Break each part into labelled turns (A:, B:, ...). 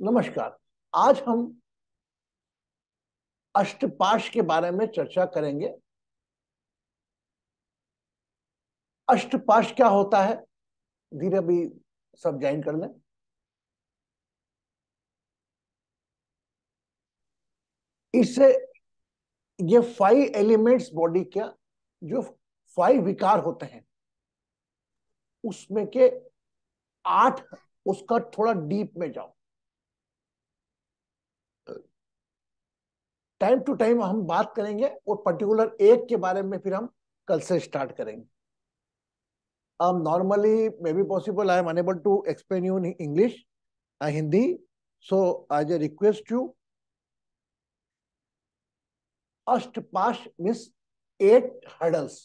A: नमस्कार। आज हम अष्टपाश के बारे में चर्चा करेंगे। अष्टपाश क्या होता है? धीरे भी सब ज्वाइन कर लें। इससे ये फाइव एलिमेंट्स बॉडी का जो फाइव विकार होते हैं, उसमें के आठ उसका थोड़ा डीप में जाओ। टाइम टू टाइम हम बात करेंगे और पर्टिकुलर एक के बारे में फिर हम कल से स्टार्ट करेंगे। Normally may be possible I am unable to explain you in English Hindi so I J request you अष्ट पास means at hurdles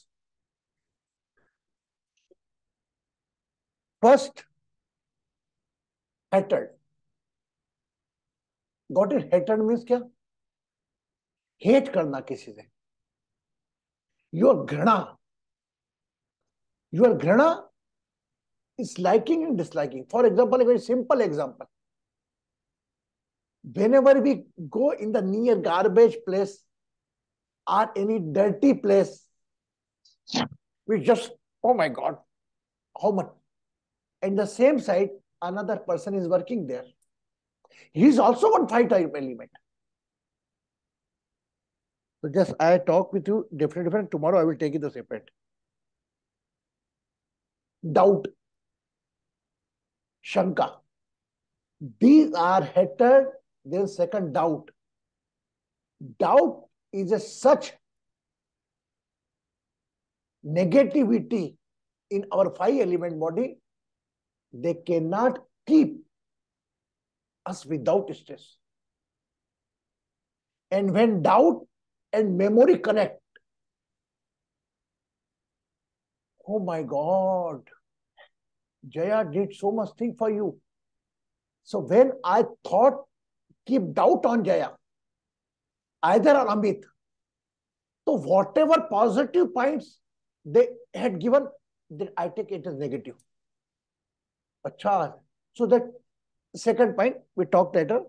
A: first hatred got it hatred means क्या? हेट करना किसी से। योर घृणा। योर घृणा is liking and disliking for example very simple example whenever we go in the near garbage place or any dirty place we just oh my god how much and the same side another person is working there he is also one fight element So just I talk with you different, different. Tomorrow I will take it the separate. doubt, shanka. These are hatred, then second doubt. Doubt is a such negativity in our five element body, they cannot keep us without stress. And when doubt and memory connect, oh my God, Jaya did so much thing for you. So when I thought, keep doubt on Jaya, either on Amit, so whatever positive points they had given, then I take it as negative. Achha. So that second point we talked later.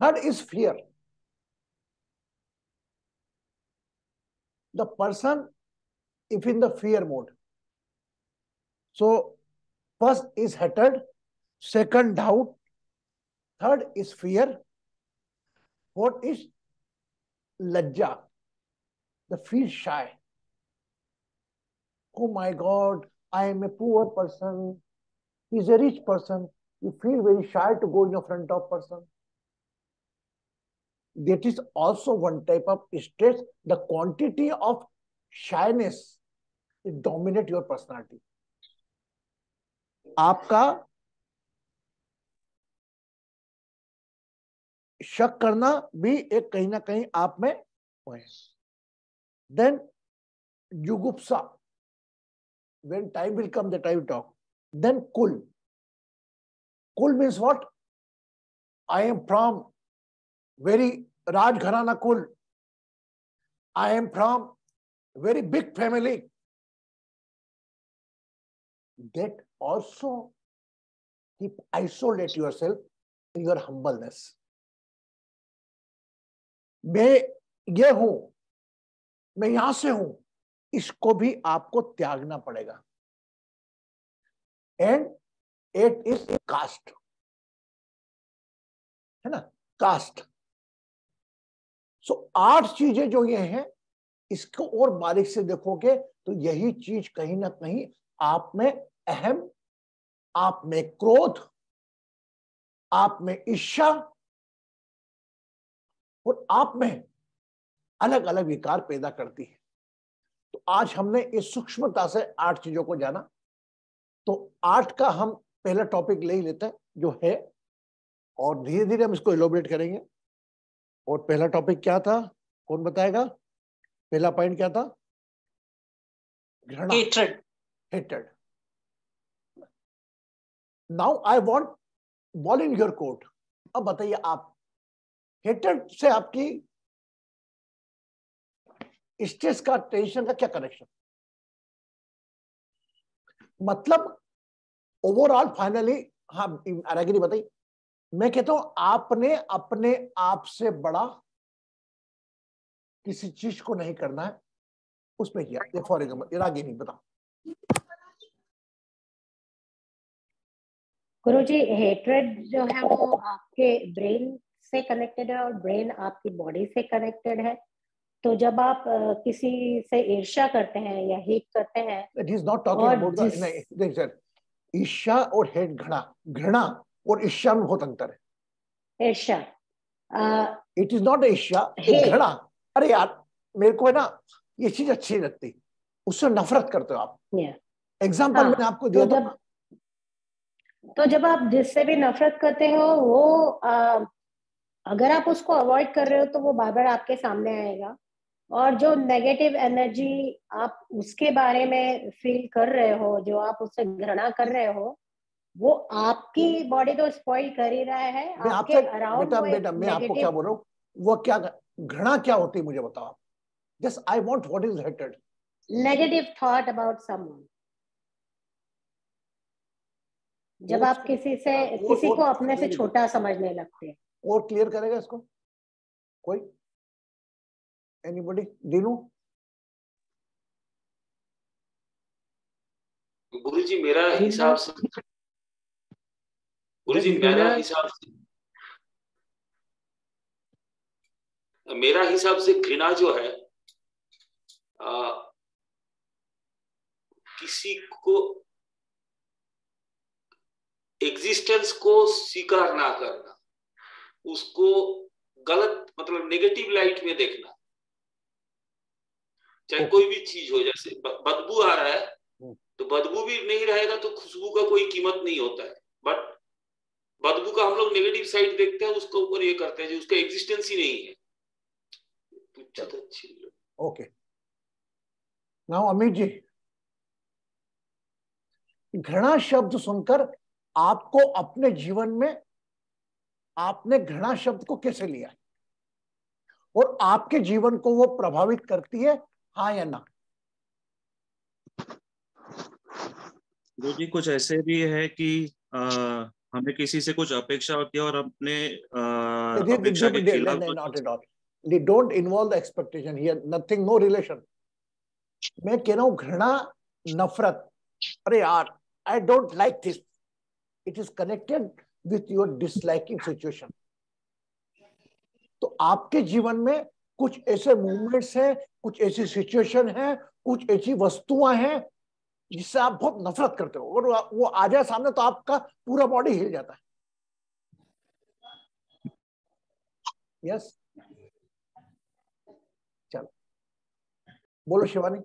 A: Third is fear. The person if in the fear mode. So first is hatred, second doubt, third is fear, fourth is lajja, the feel shy. Oh my God, I am a poor person. He's a rich person. You feel very shy to go in front of person. That is also one type of stress. The quantity of shyness dominate your personality आपका शक करना भी एक कहीं ना कहीं आप में है देन जुगुप्सा when time will come that I will talk. Then kul. Kul means what? I am from very Raj Gharana kul. I am from very big family. that also keep isolate yourself in your humbleness. मैं ये हूँ मैं यहाँ से हूँ इसको भी आपको त्यागना पड़ेगा एंड इट इज़ कास्ट है ना कास्ट सो आठ चीज़ें जो ये हैं, इसको और बारीक से देखोगे तो यही चीज़ कहीं ना कहीं आप में अहम, आप में क्रोध, आप में ईर्षा और आप में अलग अलग विकार पैदा करती है। तो आज हमने इस सूक्ष्मता से आठ चीज़ों को जाना। तो आठ का हम पहला टॉपिक ले ही लेते हैं, जो है, और धीरे धीरे हम इसको इलोबरेट करेंगे। और पहला टॉपिक क्या था? कौन बताएगा? पहला पॉइंट क्या था?
B: घृणा। Hated
A: now I want ball in your court अब बताइए आप। हेटेड से आपकी स्ट्रेस का टेंशन का क्या कनेक्शन मतलब ओवरऑल फाइनली हाँ अरागिरी बताइए। मैं कहता हूँ आपने अपने आप से बड़ा किसी चीज़ को नहीं करना है उसमें किया। फॉर एग्ज़ाम्पल आगे नहीं बता
C: गुरु जी हेट्रेड जो है वो आपके ब्रेन से कनेक्टेड है और ब्रेन आपकी बॉडी से कनेक्टेड है। तो जब आप किसी से ईर्ष्या करते हैं या हेट करते हैं
A: it is not talking about ईर्ष्या और हेट घृणा घृणा और ईर्ष्या में बहुत अंतर
C: है। ईर्ष्या।
A: इट इज़ नॉट ईर्ष्या घृणा। अरे यार मेरे को है ना ये चीज़ अच्छी लगती। उससे नफरत करते हो आप। एग्ज़ाम्पल हाँ, मैंने आपको दिया तो जब
C: तो जब आप जिससे भी नफरत करते हो वो आ, अगर आप उसको अवॉइड कर रहे हो तो वो बार बार आपके सामने आएगा। और जो नेगेटिव एनर्जी आप उसके बारे में फील कर रहे हो जो आप उससे घृणा कर रहे हो वो आपकी बॉडी तो स्पॉइल कर ही रहा है
A: आपके अराउंड बेटा बेटा मैं आपको क्या बोल रहा हूँ? वो क्या घृणा क्या होती है मुझे बताओ आप। Just I want what is hated
C: negative thought about someone जब आप किसी से किसी और, को अपने से छोटा समझने लगते हैं।
A: और क्लियर करेगा इसको? कोई? एनीबॉडी दिनू?
B: गुरु जी मेरा हिसाब से मेरा हिसाब से मेरा हिसाब से घृणा जो है आ, किसी को एग्जिस्टेंस को स्वीकार ना करना उसको गलत मतलब नेगेटिव लाइट में देखना चाहे कोई भी चीज़ हो जैसे बदबू आ रहा है हम्म। तो बदबू भी नहीं रहेगा तो खुशबू का कोई कीमत नहीं होता है। बट बदबू का हम लोग नेगेटिव साइड देखते हैं उसके ऊपर ये करते हैं जो उसका एग्जिस्टेंस ही नहीं है।
A: ओके नाउ अमित जी घृणा शब्द सुनकर आपको अपने जीवन में आपने घृणा शब्द को कैसे लिया? और आपके जीवन को वो प्रभावित करती है हाँ या ना?
D: जी कुछ ऐसे भी है कि आ, हमें किसी से कुछ अपेक्षा होती है और अपने अपेक्षा के खिलाफ
A: they don't involve the expectation here. Nothing no relation. मैं कह रहा हूँ घृणा नफरत। अरे यार I don't like this it is connected with your disliking situation तो आपके जीवन में कुछ ऐसे मूवमेंट्स हैं कुछ ऐसी सिचुएशन है कुछ ऐसी वस्तुएँ हैं जिससे आप बहुत नफरत करते हो। और वो आ जाए सामने तो आपका पूरा बॉडी हिल जाता है। यस चलो। बोलो शिवानी।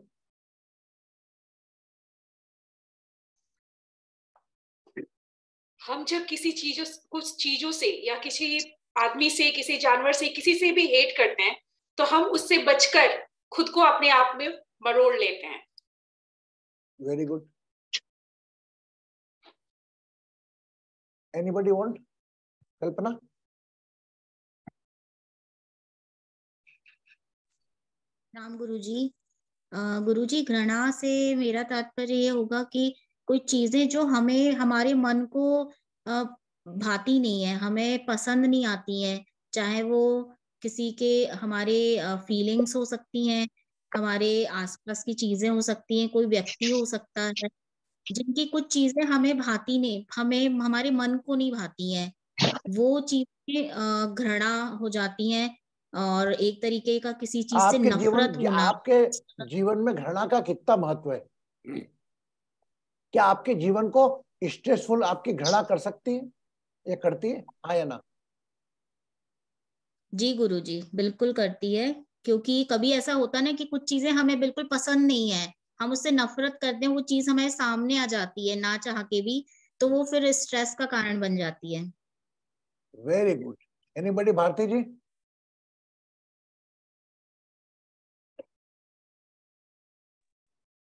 E: हम जब किसी चीज़ों, कुछ चीज़ों से या किसी आदमी से, किसी जानवर से, किसी से भी हेट करते हैं तो हम उससे बचकर खुद को अपने आप में मरोड़ लेते हैं।
A: Very good anybody want Kalpana
F: Ram Guruji Guruji, घृणा से मेरा तात्पर्य ये होगा कि कुछ चीज़ें जो हमें, हमारे मन को भाती नहीं है, हमें पसंद नहीं आती हैं, चाहे वो किसी के हमारे फीलिंग्स हो सकती हैं हमारे आसपास की चीज़ें हो सकती हैं कोई व्यक्ति हो सकता है जिनकी कुछ चीज़ें हमें भाती नहीं हमें हमारे मन को नहीं भाती हैं। वो चीज़ें घृणा हो जाती हैं और एक तरीके का किसी चीज़ से नफरत
A: होना। आपके जीवन में घृणा का कितना महत्व है? क्या आपके जीवन को स्ट्रेसफुल आपकी घृणा कर सकती है या करती है? हाँ या ना?
F: जी गुरु जी बिल्कुल करती है। क्योंकि कभी ऐसा होता ना कि कुछ चीज़ें हमें बिल्कुल पसंद नहीं है हम उससे नफरत करते हैं वो चीज़ हमारे सामने आ जाती है ना चाह के भी तो वो फिर स्ट्रेस का कारण बन जाती है।
A: Very good anybody Bharti ji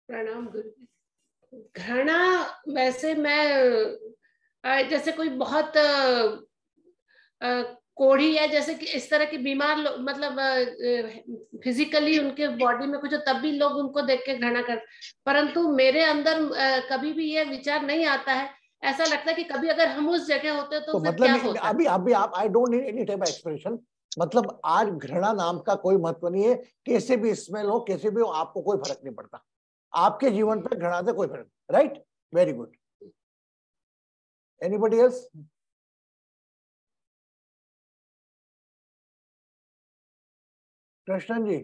G: प्रणाम घृणा वैसे मैं जैसे कोई बहुत कोढ़ी है जैसे कि इस तरह के बीमार लोग मतलब फिजिकली उनके बॉडी में कुछ तब भी लोग उनको देख के घृणा कर परंतु मेरे अंदर कभी भी ये विचार नहीं आता है। ऐसा लगता है कि कभी अगर हम उस जगह होते तो, तो
A: मतलब
G: क्या होता?
A: अभी अभी आप I don't need any type expression मतलब आज घृणा नाम का कोई महत्व नहीं है। कैसे भी स्मेल हो कैसे भी हो आपको कोई फ़र्क नहीं पड़ता। आपके जीवन पर घृणा से कोई फ़र्क right very good anybody else Krishnan ji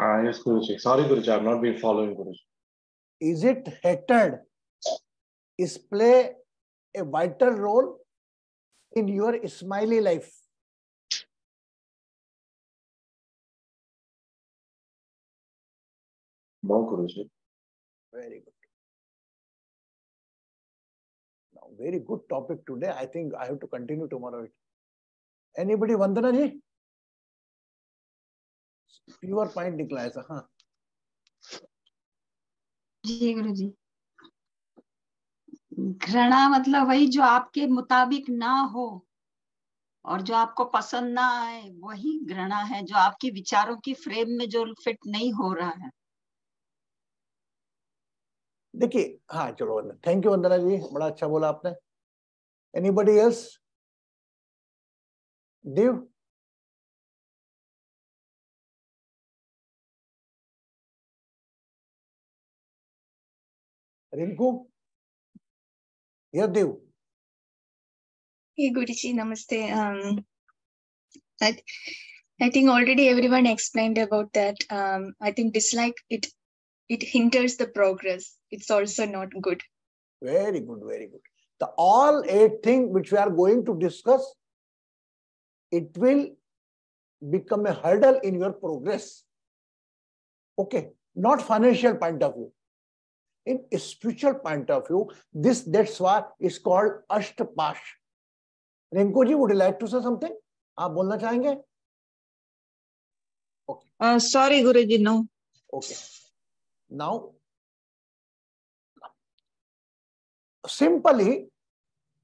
H: Ah, yes, Guruji. Sorry, Guruji, I've not been following Guruji.
A: Is it hatred is play a vital role in your smiley life?
H: No, Guruji.
A: Very good. Now, very good topic today. I think I have to continue tomorrow. Anybody, Vandana ji? Pure point निकला ऐसा हाँ
I: जी गुरु जी घृणा मतलब वही जो आपके मुताबिक ना हो और जो आपको पसंद ना आए वही घृणा है जो आपके विचारों की फ्रेम में जो फिट नहीं हो रहा है।
A: देखिए हाँ चलो वंदना थैंक यू वंदना जी बड़ा अच्छा बोला आपने। Anybody else Dev Rinku Dev
J: Hey Guruji, Namaste. Um, I, I think already everyone explained about that. Um, I think dislike it it hinders the progress. It's also not good.
A: Very good, very good. The all eight things which we are going to discuss, it will become a hurdle in your progress. Okay, not financial point of view. in a spiritual point of view, this that's why is called Ashtapash. Rinko ji, would you like to say something? आप बोलना चाहेंगे?
K: Okay. Uh, sorry, Guruji, no.
A: Okay. Now, simply,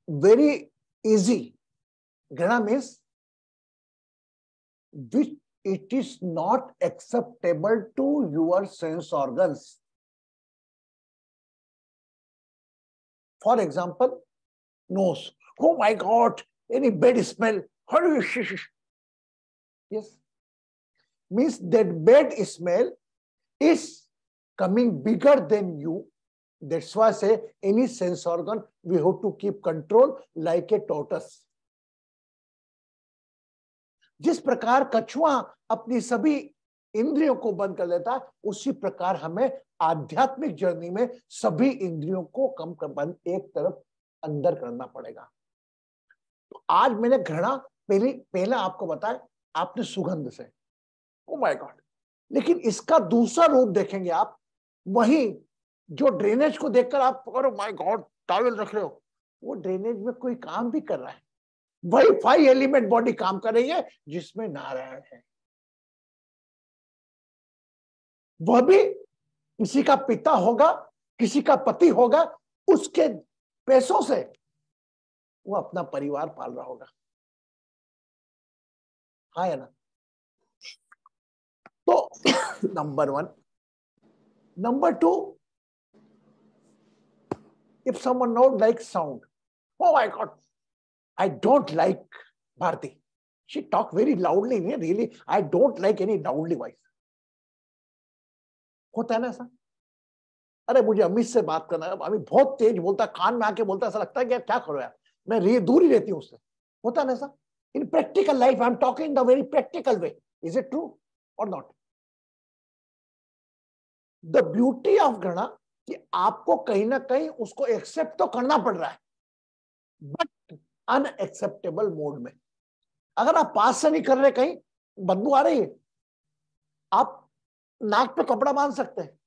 A: very easy. Grana means which it is not acceptable to your sense organs. For example, nose. Oh my God, any bad smell. How do you? Yes. Means that bad smell is coming bigger than you. That's why I say any sense organ, we have to keep control like a tortoise. जिस प्रकार कछुआ अपनी सभी इंद्रियों को बंद कर देता है, उसी प्रकार हमें आध्यात्मिक जर्नी में सभी इंद्रियों को कम कर, बंद एक तरफ़ अंदर करना पड़ेगा। तो आज मैंने घृणा पहले, पहला आपको बताया, आपने सुगंध से। ओ माय गॉड लेकिन इसका दूसरा रूप देखेंगे आप, वही जो ड्रेनेज को देखकर आप माय गॉड टावल रख रहे हो, वो ड्रेनेज में कोई काम भी कर रहा है। वही फाइव एलिमेंट बॉडी काम कर रही है, जिसमें नारायण है। वह भी किसी का पिता होगा, किसी का पति होगा, उसके पैसों से वो अपना परिवार पाल रहा होगा। हाँ है ना? तो number one number two if someone not like sound oh my god I don't like Bharti she talk very loudly really I don't like any loudly voice होता है ना ऐसा? अरे, मुझे अमित से बात करना है। अमित बहुत तेज बोलता, कान में आके बोलता, ऐसा लगता है कि क्या करो यार? मैं रे, दूर ही रहती हूँ उससे। होता है ना ऐसा? In practical life I am talking the very practical way is it true और नॉट द ब्यूटी ऑफ़ गणा कि आपको कहीं ना कहीं उसको एक्सेप्ट तो करना पड़ रहा है। बट अनएक्सेप्टेबल मोड में। अगर आप पास से नहीं कर रहे कहीं, बदबू आ रही है, आप नाक पे कपड़ा बाँध सकते हैं,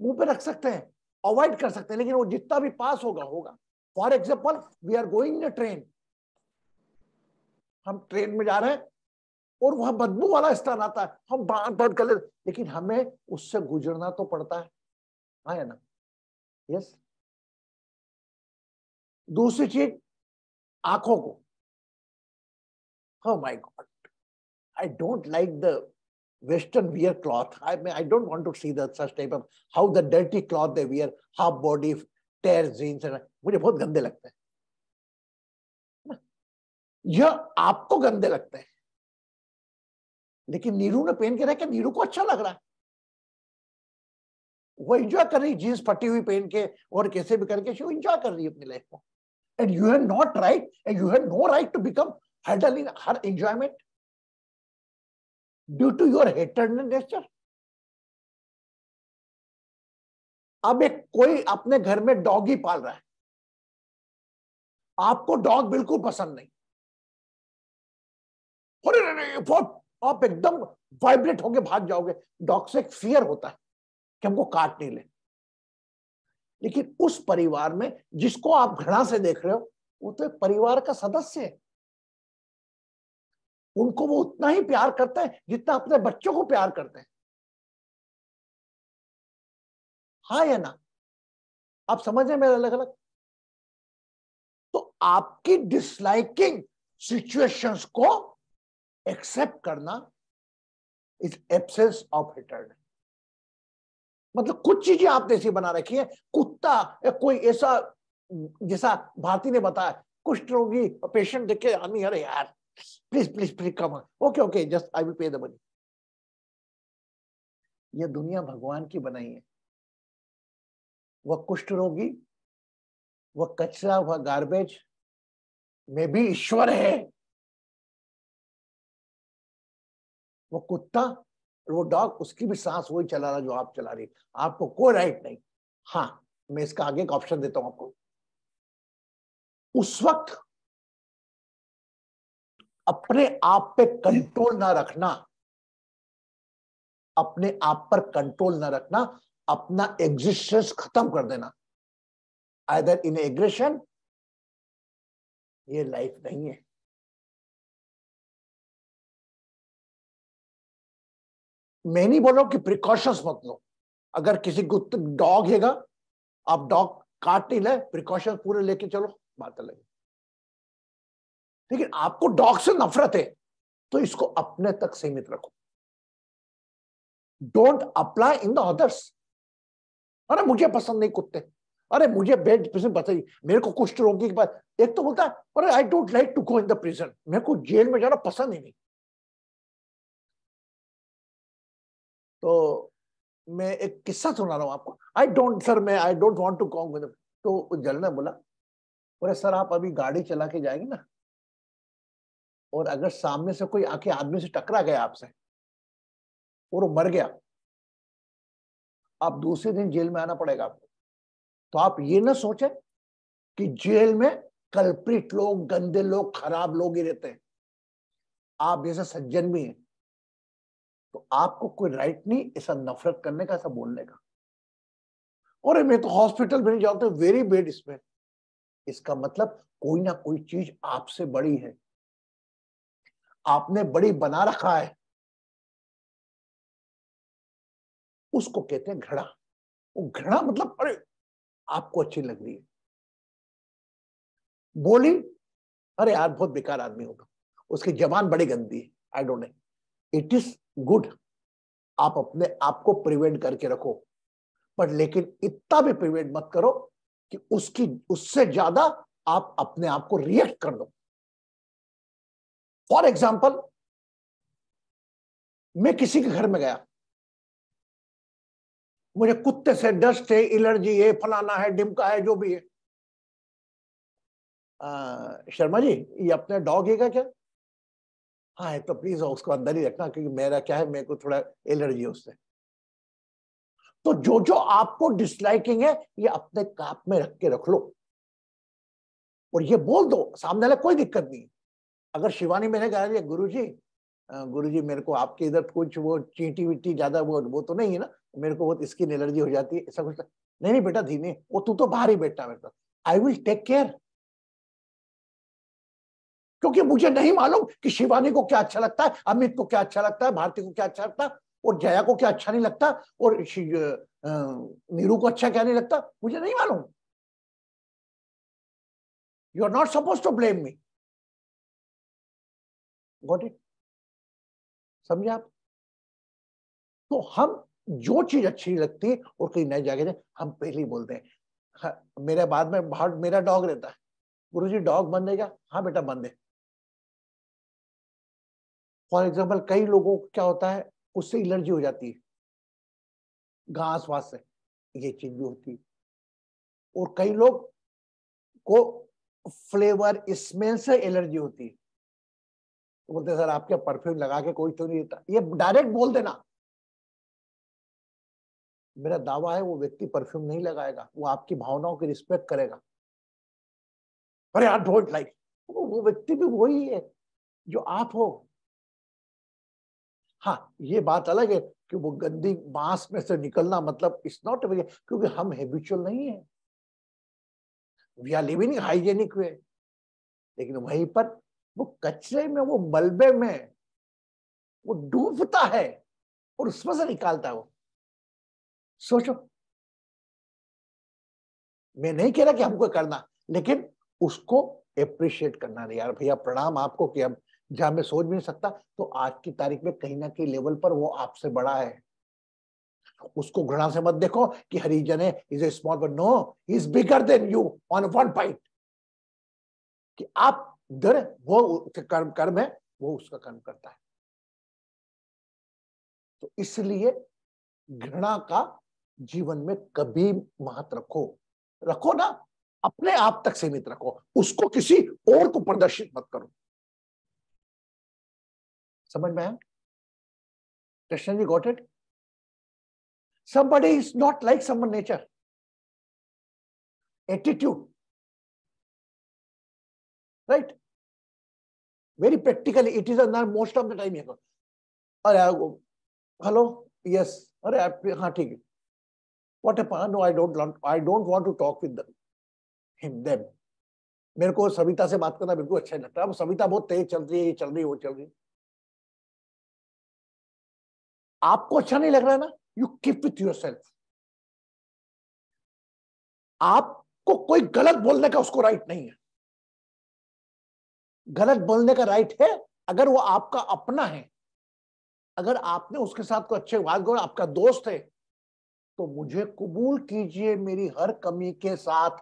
A: मुँह पे रख सकते हैं अवॉइड कर सकते हैं, लेकिन वो जितना भी पास होगा होगा। For example we are going train हम ट्रेन में जा रहे हैं, और वहाँ बदबू वाला स्थान आता है। हम बाँध बाँध कर लेते लेकिन हमें उससे गुजरना तो पड़ता है। हाँ है ना? यस दूसरी चीज़ आँखों को। My god I don't like the Western wear cloth. I mean, I don't want to see the such type of how the dirty cloth they wear, half body, tear jeans and मुझे बहुत गंदे लगते हैं। यह आपको गंदे लगते हैं। लेकिन नीरू ने पहन के रखे नीरू को अच्छा लग रहा है। वो एंजॉय कर रही जीन्स फटी हुई पहन के और कैसे भी करके वो एंजॉय कर रही है अपनी लाइफ को। And you have not right and you have no right to become hurdle in her enjoyment due to your hated nature अब एक कोई अपने घर में डॉग ही पाल रहा है। आपको डॉग बिल्कुल पसंद नहीं। आप एकदम वाइब्रेट होके भाग जाओगे। डॉग से एक फियर होता है कि हमको काट नहीं ले। लेकिन उस परिवार में जिसको आप घृणा से देख रहे हो, वो तो एक परिवार का सदस्य है। उनको वो उतना ही प्यार करते हैं जितना अपने बच्चों को प्यार करते हैं। हाँ या ना? आप समझ रहे मेरे अलग अलग तो आपकी डिसलाइकिंग सिचुएशंस को एक्सेप्ट करना इज़ एब्सेंस ऑफ़ हिटर्ड मतलब कुछ चीज़ें आपने ऐसी बना रखी है। कुत्ता, या कोई ऐसा, जैसा भारती ने बताया, कुष्ठ रोगी पेशेंट देखे आनी अरे यार please please please come okay okay just I will pay the money ये दुनिया भगवान की बनाई है। वह कुष्ठ रोगी, वह कचरा, वह गार्बेज में भी ईश्वर है। वो कुत्ता वो डॉग उसकी भी सांस वही चला रहा जो आप चला रही आपको कोई राइट नहीं। हाँ मैं इसका आगे का ऑप्शन देता हूँ आपको। उस वक्त अपने आप पे कंट्रोल ना रखना। अपने आप पर कंट्रोल ना रखना। अपना एग्जिस्टेंस खत्म कर देना। आइदर इन एग्रेशन ये लाइफ नहीं है। मैं नहीं बोल रहा हूँ कि प्रिकॉशंस मत लो। अगर किसी को डॉग हैगा, आप डॉग काट नहीं ले प्रिकॉशन पूरे लेके चलो, बात अलग लेकिन आपको डॉग से नफरत है तो इसको अपने तक सीमित रखो। Don't apply in the others अरे, मुझे पसंद नहीं कुत्ते। अरे, मुझे बेड प्रिजन बताइए मेरे को कुछ रोगी के बाद एक तो बोलता है, अरे I don't like to go in the prison मेरे को जेल में जाना पसंद ही नहीं। तो मैं एक किस्सा सुना रहा हूँ आपको। आई डोंट सर मैं I don't want to come तो जल ने बोला बोले सर आप अभी गाड़ी चला के जाएँगे ना? और अगर सामने से कोई आके आदमी से टकरा गया आपसे, और वो मर गया, आप दूसरे दिन जेल में आना पड़ेगा आपको। तो आप ये ना सोचे कि जेल में कल्प्रिट लोग, गंदे लोग, खराब लोग ही रहते हैं। आप जैसे सज्जन भी हैं तो आपको कोई राइट नहीं ऐसा नफरत करने का, ऐसा बोलने का। और मैं तो हॉस्पिटल में नहीं जाता वेरी बेड इसमें इसका मतलब कोई ना कोई चीज़ आपसे बड़ी है। आपने बड़ी बना रखा है। उसको कहते हैं घड़ा वो घड़ा मतलब अरे, आपको अच्छी लग रही है। बोली, अरे, यार, बहुत बेकार आदमी होगा। उसकी जबान बड़ी गंदी है। I don't it is good आप अपने आप को प्रिवेंट करके रखो। पर लेकिन इतना भी प्रिवेंट मत करो कि उसकी उससे ज़्यादा आप अपने आप को रिएक्ट कर दो। फॉर एग्ज़ाम्पल मैं किसी के घर में गया। मुझे कुत्ते से डस्ट है एलर्जी है फलाना है डिमका है जो भी है। आ, शर्मा जी ये अपने डॉग है क्या? हाँ तो प्लीज़ उसको अंदर ही रखना, क्योंकि मेरा क्या है, मेरे को थोड़ा एलर्जी है उससे। तो जो जो आपको डिसलाइकिंग है, ये अपने काप में रख के रख लो। और ये बोल दो, सामने वाला कोई दिक्कत नहीं। अगर शिवानी मैंने कहा गुरु जी गुरु जी मेरे को आपके इधर कुछ वो चीटी वीटी ज़्यादा वो वो तो नहीं है ना, मेरे को स्किन एलर्जी हो जाती है, ऐसा कुछ नहीं नहीं बेटा, धीमे, वो तू तो बाहर ही बैठा मेरे आई विल टेक केयर क्योंकि मुझे नहीं मालूम कि शिवानी को क्या अच्छा लगता है अमित को क्या अच्छा लगता है भारती को क्या अच्छा लगता है और जया को क्या अच्छा नहीं लगता और नीरू को अच्छा क्या नहीं लगता मुझे नहीं मालूम। You are not suppose to blame me got it समझे आप? तो हम जो चीज़ अच्छी लगती है और कहीं नए जाके हम पहले ही बोलते हैं हाँ, मेरे बाद में बाहर मेरा डॉग रहता है। गुरु जी डॉग है क्या हाँ बेटा बंद है फॉर एग्ज़ाम्पल कई लोगों को क्या होता है, उससे एलर्जी हो जाती है। घास वास से ये चीज़ भी होती है। और कई लोग को फ्लेवर स्मेल से एलर्जी होती है। तो बोलते सर, आपके परफ्यूम लगा के कोई तो नहीं देता। ये डायरेक्ट बोल देना। मेरा दावा है, वो व्यक्ति परफ्यूम नहीं लगाएगा। वो आपकी भावनाओं की रिस्पेक्ट करेगा। अरे आई डोंट लाइक वो व्यक्ति भी वही है, जो आप हो। हाँ ये बात अलग है कि वो गंदी बाँस में से निकलना मतलब इट्स नॉट क्योंकि हम हैबिचुअल नहीं है। We are living hygienic way लेकिन वहीं पर वो कचरे में, वो मलबे में, वो डूबता है और उसमें से निकालता है वो। सोचो। मैं नहीं कह रहा कि हमको करना, लेकिन उसको अप्रिशिएट करना नहीं। यार भैया, प्रणाम आपको कि अब जहाँ मैं सोच भी नहीं सकता तो आज की तारीख में कहीं ना कहीं लेवल पर वो आपसे बड़ा है। उसको घृणा से मत देखो कि हरिजन है is a small but no is bigger than you on one point कि आप दर वो कर्म कर्म है, वो उसका कर्म करता है। तो इसलिए घृणा का जीवन में कभी महत्व रखो। रखो ना, अपने आप तक सीमित रखो। उसको किसी और को प्रदर्शित मत करो। समझ में आया? Krishna ji got it somebody is not like some nature attitude right very practically it is अंदर मोस्ट ऑफ़ द टाइम ये अरे हेलो यस अरे हाँ ठीक है. What a no I don't लॉन्ट I don't want to talk with him them मेरे को सविता से बात करना बिल्कुल अच्छा नहीं लगता। है सविता बहुत तेज चल रही है, ये चल रही है, वो चल रही है। आपको अच्छा नहीं लग रहा है ना? You keep with yourself आपको कोई गलत बोलने का उसको राइट नहीं है। गलत बोलने का राइट है, अगर वो आपका अपना है। अगर आपने उसके साथ कोई अच्छे बात करो आपका दोस्त है तो मुझे कबूल कीजिए, मेरी हर कमी के साथ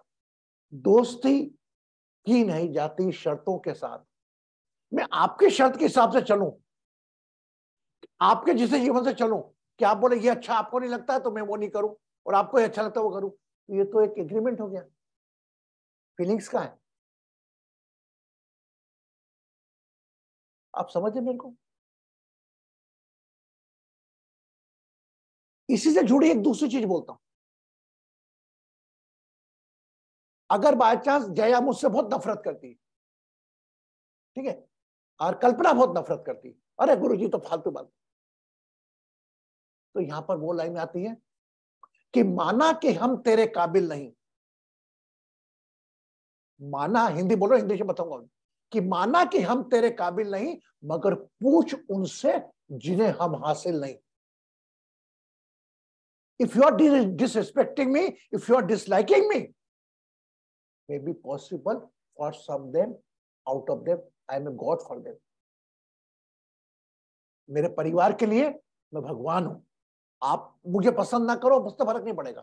A: दोस्ती की नहीं जाती शर्तों के साथ। मैं आपकी शर्त के हिसाब से चलूँ। आपके जिसे जीवन से चलो, कि आप बोले, ये अच्छा आपको नहीं लगता है तो मैं वो नहीं करूँ, और आपको ये अच्छा लगता है, वो करूँ। तो ये तो एक एग्रीमेंट हो गया। फीलिंग्स का है। आप समझे मेरे को। इसी से जुड़ी एक दूसरी चीज़ बोलता हूँ। अगर बाय चांस जया मुझसे बहुत नफरत करती है, ठीक है? और कल्पना बहुत नफरत करती अरे गुरु जी तो फालतू बात। तो यहाँ पर वो लाइन आती है कि माना कि हम तेरे काबिल नहीं। माना, हिंदी बोलो हिंदी से बताऊँगा। कि माना कि हम तेरे काबिल नहीं, मगर पूछ उनसे जिन्हें हम हासिल नहीं। If you are disrespecting me if you are disliking me may be possible for some them out of them I am a god for them मेरे परिवार के लिए मैं भगवान हूँ। आप मुझे पसंद ना करो बस तो फ़र्क नहीं पड़ेगा।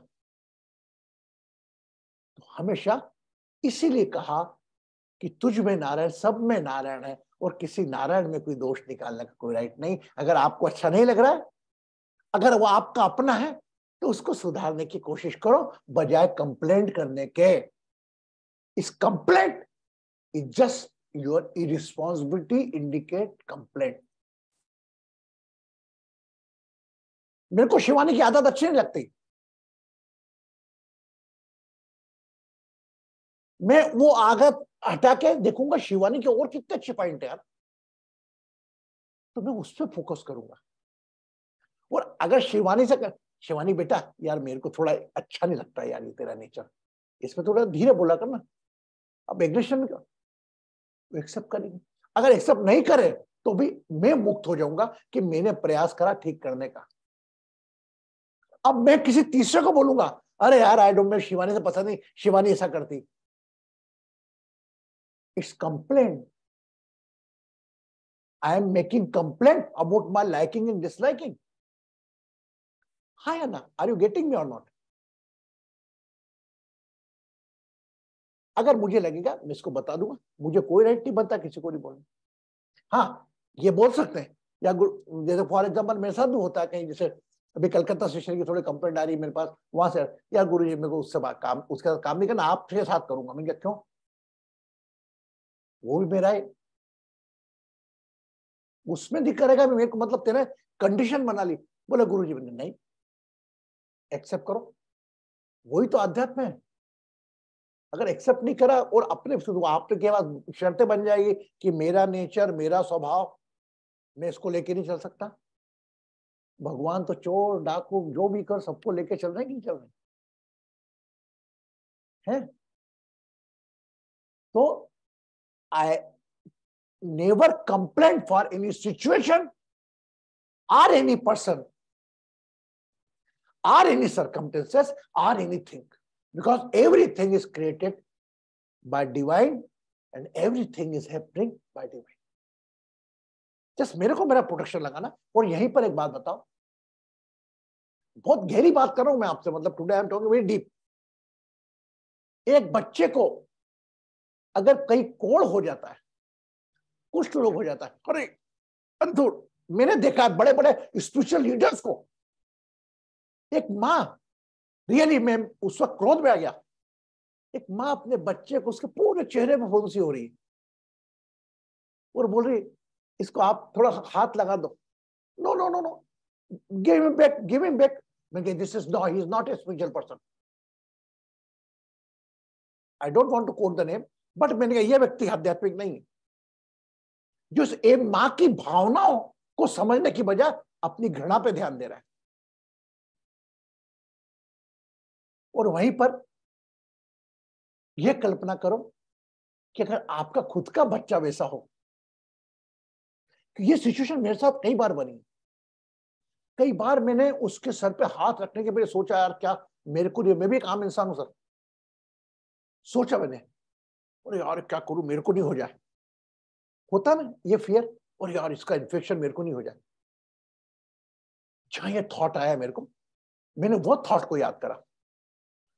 A: तो हमेशा इसीलिए कहा कि तुझ में नारायण, सब में नारायण है और किसी नारायण में कोई दोष निकालने का कोई राइट नहीं। अगर आपको अच्छा नहीं लग रहा है, अगर वो आपका अपना है तो उसको सुधारने की कोशिश करो, बजाय कंप्लेंट करने के। इस complaint is just your irresponsibility indicate complaint मेरे को शिवानी की आदत अच्छी नहीं लगती। मैं वो आदत हटा के देखूँगा शिवानी के और कितने अच्छे पॉइंट है यार। तो मैं उस पर फोकस करूँगा। और अगर शिवानी से कर, शिवानी बेटा यार मेरे को थोड़ा अच्छा नहीं लगता यार ये तेरा नेचर इसमें थोड़ा धीरे बोला करना अब एग्रेशन में एक्सेप्ट करेंगे। अगर एक्सेप्ट नहीं करे तो भी मैं मुक्त हो जाऊँगा कि मैंने प्रयास करा ठीक करने का। अब मैं किसी तीसरे को बोलूँगा, अरे यार आई डोंट मैं शिवानी से पसंद नहीं, शिवानी ऐसा करती। It's complain I am making complain about my liking and disliking हाँ ना आर यू गेटिंग मी और नॉट अगर मुझे लगेगा, मैं इसको बता दूँगा। मुझे कोई राइट नहीं बनता, किसी को नहीं बोलना। हाँ ये बोल सकते हैं। या जैसे फॉर एग्ज़ाम्पल मेरे साथ भी होता है कहीं, जैसे अभी कलकत्ता स्टेशन की थोड़ी कंप्लेंट आ रही है मेरे पास, वहाँ से, यार गुरु जी मेरे को उससे काम, उसके साथ काम नहीं करना आपके साथ करूँगा। मैं क्या क्यों? वो भी मेरा है। उसमें नहीं करेगा मेरे को मतलब तेरे कंडीशन बना ली। बोले गुरु जी नहीं एक्सेप्ट करो। वही तो आध्यात्म है। अगर एक्सेप्ट नहीं करा और अपने आपने के बाद शर्तें बन जाएगी कि मेरा नेचर मेरा स्वभाव, मैं इसको लेके नहीं चल सकता। भगवान तो चोर, डाकू, जो भी कर, सबको लेके चल रहे हैं कि चल रहे हैं? तो I never complain for any situation or any person or any circumstances or anything because everything is created by divine and everything is happening by divine just मेरे को मेरा प्रोटेक्शन लगाना। और यहीं पर एक बात बताओ बहुत गहरी बात कर रहा हूँ मैं आपसे मतलब today I am talking very deep एक बच्चे को अगर कहीं कोड़ हो जाता है कुछ रोग हो जाता है, अरे, अंधुर, मैंने देखा बड़े बड़े स्पिरिचुअल लीडर्स को। एक माँ रियली मैं उस वक्त क्रोध में आ गया। एक माँ अपने बच्चे को उसके पूरे चेहरे पर फुंसी हो रही और बोल रही इसको आप थोड़ा हाथ लगा दो। No no no no give him back give him back मैं this is no he is not a spiritual person I don't want to quote the name but मैंने कहा यह व्यक्ति आध्यात्मिक नहीं है। जो एक माँ की भावनाओं को समझने की बजाय अपनी घृणा पे ध्यान दे रहा है। और वहीं पर यह कल्पना करो कि अगर आपका खुद का बच्चा वैसा हो ये सिचुएशन मेरे साथ कई बार बनी। कई बार मैंने उसके सर पे हाथ रखने के पहले सोचा, यार, क्या मेरे को मैं भी एक आम इंसान हूँ, सर? सोचा मैंने। अरे यार, क्या करूँ? मेरे को नहीं हो जाए। होता ना ये फियर और यार, इसका इन्फेक्शन मेरे को नहीं हो जाए। जहाँ ये थॉट आया मेरे को, मैंने वो थॉट को याद करा।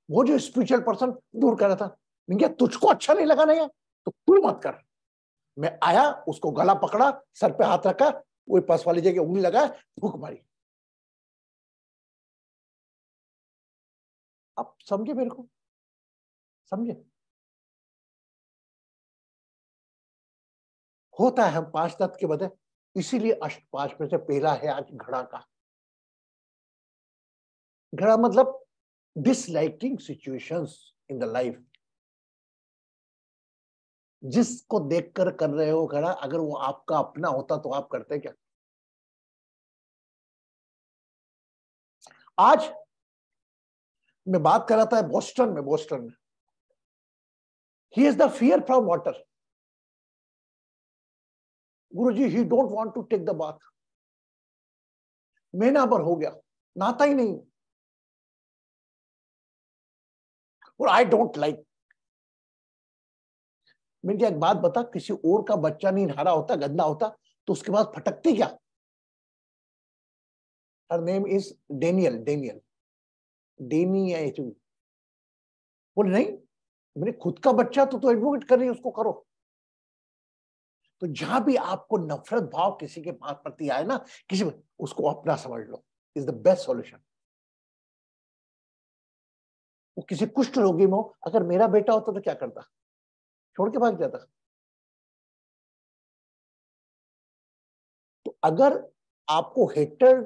A: वो जो स्पिरिचुअल पर्सन दूर कर रहा था मैं क्या तुझको अच्छा नहीं लगा नहीं है तो तू मत कर। मैं आया, उसको गला पकड़ा, सर पे हाथ रखा, वो पास वाली जगह उंगली लगा फूक मारी। अब समझे मेरे को? समझे? होता है, हम पाँच तत्व के बदले, इसीलिए अष्ट पाँच में से पहला है आज घड़ा का। घड़ा मतलब disliking situations in the life जिसको देखकर कर रहे हो खड़ा, अगर वो आपका अपना होता तो आप करते क्या? आज मैं बात कर रहा था बोस्टन में बोस्टन में। He is the fear from water Guru ji he don't want to take the bath महीना भर हो गया, नाता ही नहीं। और आई डोंट लाइक मैं क्या एक बात बता, किसी और का बच्चा नहीं नहा होता, गंदा होता तो उसके बाद फटकती क्या? Her name is Daniel Daniel Danny या बोले, नहीं मेरे खुद का बच्चा तो तो एडवोकेट कर रही है, उसको करो। तो जहाँ भी आपको नफरत, भाव किसी के पास प्रति आए ना, किसी उसको अपना समझ लो। इज़ द बेस्ट सॉल्यूशन वो किसी कुष्ठ रोगी में हो, अगर मेरा बेटा होता तो क्या करता? छोड़ के भाग जाता। तो अगर आपको हेटर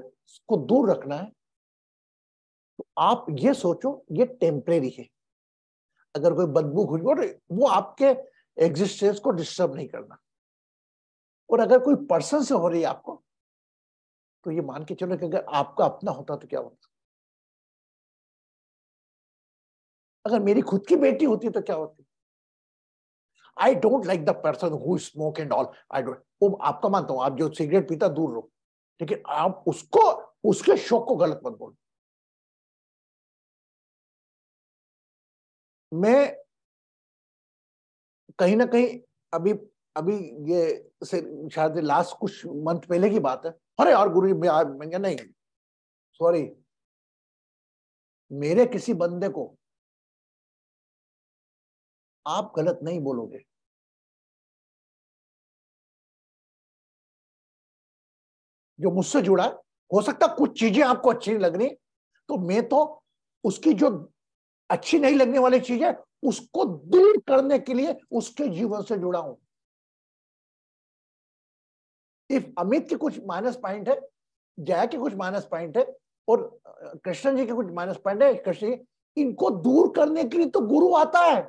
A: को दूर रखना है तो आप ये सोचो, ये टेम्परेरी है। अगर कोई बदबू घुस वो आपके एग्जिस्टेंस को डिस्टर्ब नहीं करना। और अगर कोई पर्सन से हो रही है आपको तो ये मान के चलो कि अगर आपका अपना होता तो क्या होता? अगर मेरी खुद की बेटी होती तो क्या होती? I don't like the person who smoke and all I don't वो आपका मानता हूँ, आप जो सिगरेट पीता दूर रहो। लेकिन आप उसको, उसके शौक को गलत मत बोलो। मैं कहीं ना कहीं अभी अभी ये से शायद लास्ट कुछ मंथ पहले की बात है। अरे यार गुरु मैं नहीं? सॉरी मेरे किसी बंदे को आप गलत नहीं बोलोगे। जो मुझसे जुड़ा है सकता कुछ चीज़ें आपको अच्छी नहीं लग रही तो मैं तो उसकी जो अच्छी नहीं लगने वाली चीज़ है उसको दूर करने के लिए उसके जीवन से जुड़ा हूँ। इफ़ अमित के कुछ माइनस पॉइंट है, जया के कुछ माइनस पॉइंट है, और कृष्ण जी के कुछ माइनस पॉइंट है, कृष्ण जी, इनको दूर करने के लिए तो गुरु आता है।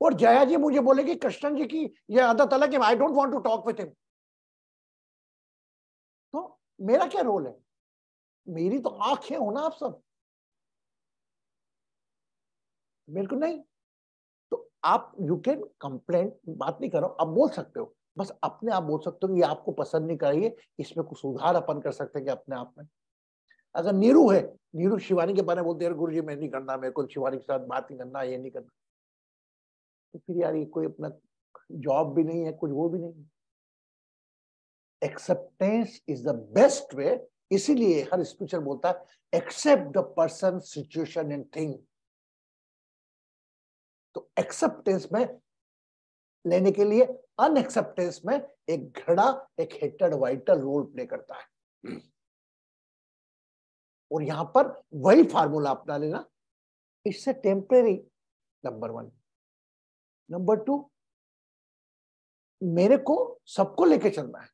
A: और जया जी मुझे बोलेगी कृष्ण जी की यह आदत अलग है I don't want to talk with him तो मेरा क्या रोल है? मेरी तो आँखें हो ना आप सब। मेरे को नहीं। तो आप यू कैन कंप्लेन बात नहीं करो, आप बोल सकते हो। बस अपने आप बोल सकते हो ये आपको पसंद नहीं करिए इसमें कुछ सुधार अपन कर सकते हैं कि अपने आप में। अगर नीरू है, नीरू शिवानी के बारे में बोलते हैं गुरु जी मैं नहीं करना, मेरे को शिवानी के साथ बात नहीं करना, ये नहीं करना। तो फिर यार ये कोई अपना जॉब भी नहीं है, कुछ वो भी नहीं acceptance is the best way इसीलिए हर स्पीचर बोलता है accept the person situation and thing तो एक्सेप्टेंस में लेने के लिए अनएक्सेप्टेंस में एक घड़ा, एक हेटेड वाइटल रोल प्ले करता है। और यहाँ पर वही फार्मूला अपना लेना, इससे temporary number one number two मेरे को सबको लेके चलना है।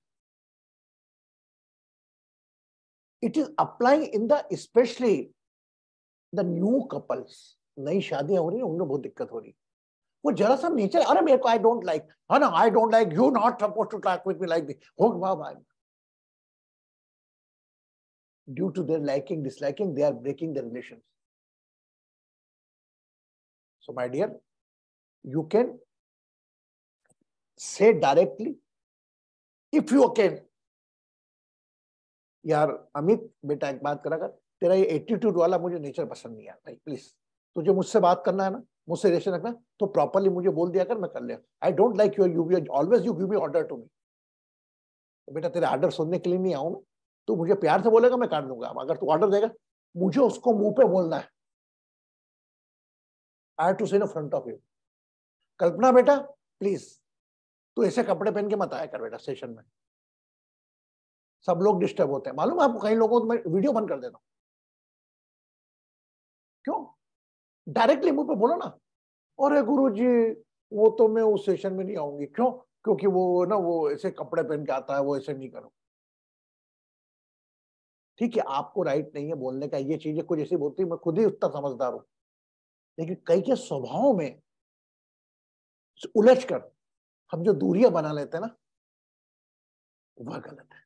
A: It is applying in the specially the new couples नई शादियाँ हो रही है, उनमें बहुत दिक्कत हो रही। है वो जरा सा नेचर अरे मेरे को आई डोंट लाइक है ना I don't like you not suppose to talk with me like this हो वाह। Due to their liking, disliking, they are breaking the relations so, my dear you can say directly if you can. यार, अमित, बेटा एक बात करा कर। तेरा ये एटीट्यूड वाला मुझे नेचर पसंद नहीं है भाई प्लीज़ तुझे मुझसे बात करना है ना, मुझसे रिलेशन रखना तो प्रॉपरली मुझे बोल दिया कर, मैं कर लिया। I don't like your you always you give me order to me बेटा, तेरे ऑर्डर सुनने के लिए नहीं आऊ तू मुझे प्यार से बोलेगा, मैं काट दूँगा। अगर तू ऑर्डर देगा, मुझे उसको मुँह पे बोलना है। I to say front of you Kalpana बेटा प्लीज़ तू ऐसे कपड़े पहन के मत आया कर बेटा सेशन में। सब लोग डिस्टर्ब होते हैं। मालूम है आपको कई लोगों को मैं वीडियो बंद कर देता हूँ। क्यों? डायरेक्टली मुँह पे बोलो ना। अरे गुरु जी वो तो मैं उस सेशन में नहीं आऊँगी। क्यों? क्योंकि वो ना, वो ऐसे कपड़े पहन के आता है, वो ऐसे नहीं करो। ठीक है, आपको राइट नहीं है बोलने का। ये चीज़ें कुछ ऐसी बोलती मैं खुद ही उतना समझदार हूँ। लेकिन कई के स्वभाव में उलझ कर हम जो दूरियाँ बना लेते हैं ना, वह गलत है।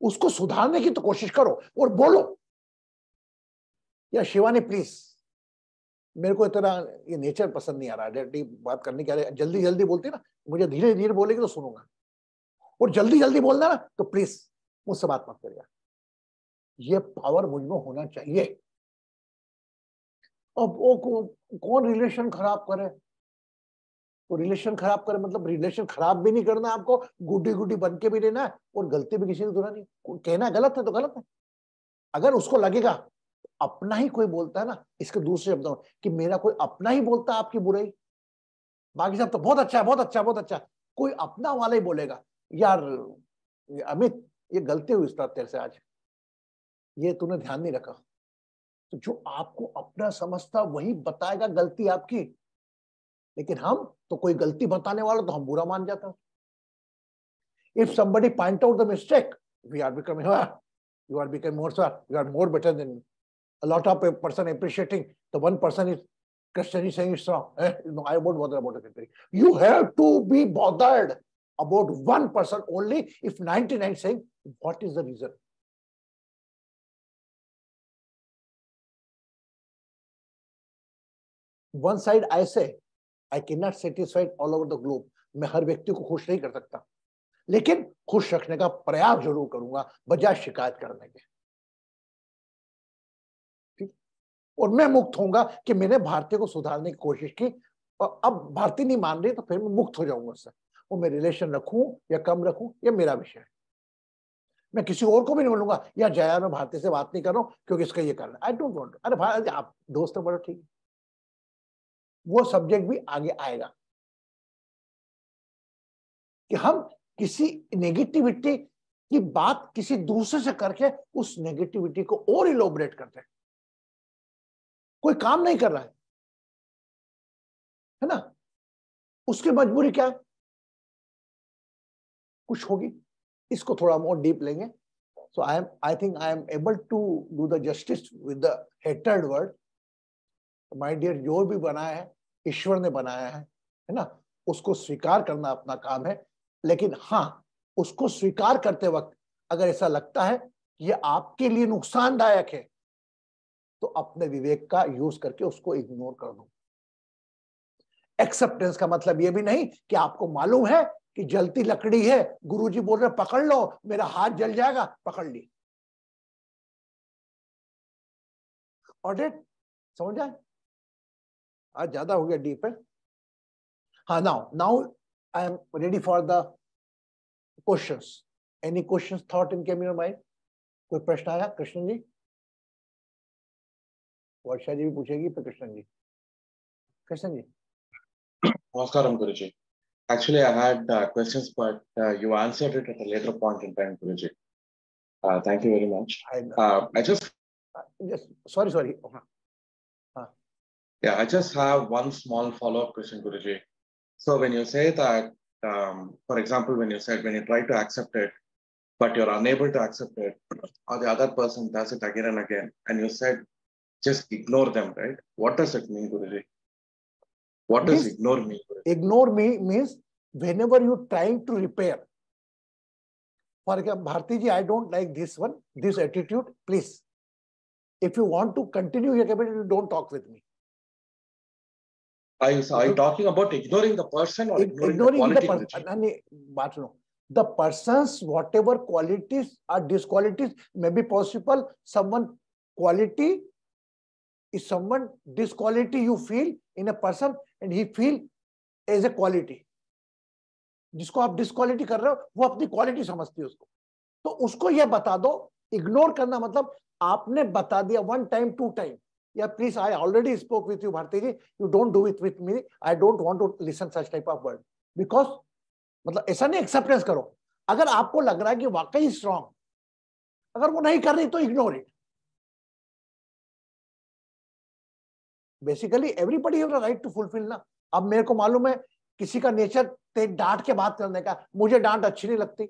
A: उसको सुधारने की तो कोशिश करो और बोलो, या शिवानी प्लीज़ मेरे को इतना ये नेचर पसंद नहीं आ रहा है। बात करने के जल्दी जल्दी बोलती ना, मुझे धीरे धीरे बोलेगी तो सुनूँगा। और जल्दी जल्दी बोलना ना तो प्लीज़ मुझसे बात मत करिएगा। ये पावर मुझमें होना चाहिए। अब वो कौन रिलेशन खराब करे? तो रिलेशन खराब करे मतलब रिलेशन खराब भी नहीं करना आपको गुड्डी गुड्डी बन के भी रहना है और गलती भी किसी को दोहरा नहीं। कहना गलत है तो गलत है। अगर उसको लगेगा, अपना ही कोई बोलता है ना, इसके दूसरे शब्दों कि मेरा कोई अपना ही बोलता है आपकी बुराई। बाकी सब तो बहुत अच्छा है, बहुत अच्छा बहुत अच्छा कोई अपना वाला ही बोलेगा, यार, अमित, ये गलती हुई इस तेरे से आज। ये तूने ध्यान नहीं रखा। तो जो आपको अपना समझता, वही बताएगा गलती आपकी। लेकिन हम तो कोई गलती बताने वाले तो हम बुरा मान जाता। If somebody point out the mistake we are become you are become more sir you are more better than a of person appreciating one person is question is I won't bother about you have to be bothered about one person only if ninety nine saying what is the reason one side i say I can not satisfied all over the globe मैं हर व्यक्ति को खुश नहीं कर सकता। लेकिन खुश रखने का प्रयास ज़रूर करूँगा, बजाय शिकायत करने के। ठीक? और मैं मुक्त होऊँगा कि मैंने भारतीय को सुधारने की कोशिश की। और अब भारतीय नहीं मान रही तो फिर मैं मुक्त हो जाऊँगा उससे। वो मैं रिलेशन रखूँ या कम रखूँ, ये मेरा विषय है। मैं किसी और को भी नहीं बोलूँगा या जया, मैं भारती से बात नहीं कर रहा हूँ, क्योंकि इसका ये करना आई डोंट वांट अरे भाई आप दोस्त बोलो ठीक वो सब्जेक्ट भी आगे आएगा। कि हम किसी नेगेटिविटी की बात किसी दूसरे से करके उस नेगेटिविटी को और इलोबरेट करते हैं। कोई काम नहीं कर रहा है। है ना? उसकी मजबूरी क्या है? कुछ होगी। इसको थोड़ा मोर डीप लेंगे। So I am I think I am able to do the justice with the hated word my dear जो भी बनाया है ईश्वर ने बनाया है है ना? उसको स्वीकार करना अपना काम है, लेकिन हाँ उसको स्वीकार करते वक्त अगर ऐसा लगता है ये आपके लिए नुकसानदायक है तो अपने विवेक का यूज़ करके उसको इग्नोर कर दो। एक्सेप्टेंस का मतलब ये भी नहीं कि आपको मालूम है कि जलती लकड़ी है, गुरुजी बोल रहे पकड़ लो, मेरा हाथ जल जाएगा, पकड़ ली। ऑडिट समझ जाए आज ज़्यादा हो गया डीप है हाँ now now I am ready for the questions any questions thought in came your mind कोई प्रश्न आया कृष्ण जी वर्षा जी भी पूछेगी फिर Krishna ji Krishna ji
H: Namaskaram, Guruji. Actually, I had uh, questions, but uh, you answered it at a later point in time, Guruji. Uh, thank you very much.
A: I,
H: Uh, I just, Uh,
A: yes, sorry, sorry.
H: Yeah, I just have one small follow-up question, Guruji. So when you say that, um, for example, when you said when you try to accept it, but you're unable to accept it, or the other person does it again and again, and you said just ignore them, right? What does it mean, Guruji? What does ignore mean? Guruji?
A: Ignore me means whenever you're trying to repair. For example, Bharti ji, I don't like this one, this attitude. Please, if you want to continue your capability, don't talk with me.
H: Are you, are you talking about ignoring the person or ignoring,
A: ignoring
H: the
A: the
H: quality? Guruji?
A: नहीं, बात सुनो. The person's whatever qualities or disqualities may be possible. Someone quality is someone disquality you feel in a person and he feel as a quality. जिसको आप डिस्क्वालिटी कर रहे हो वो अपनी क्वालिटी समझती है उसको तो उसको ये बता दो इग्नोर करना मतलब आपने बता दिया वन टाइम टू टाइम या please I already spoke with you Bharti ji you don't do it with me I don't want to listen such type of word because मतलब ऐसा नहीं एक्सेप्टेंस करो। अगर आपको लग रहा है कि वाकई स्ट्रांग अगर वो नहीं कर रही तो ignore it basically everybody have right to fulfil ना। अब मेरे को मालूम है, किसी का नेचर डांट के बात करने का, मुझे डांट अच्छी नहीं लगती।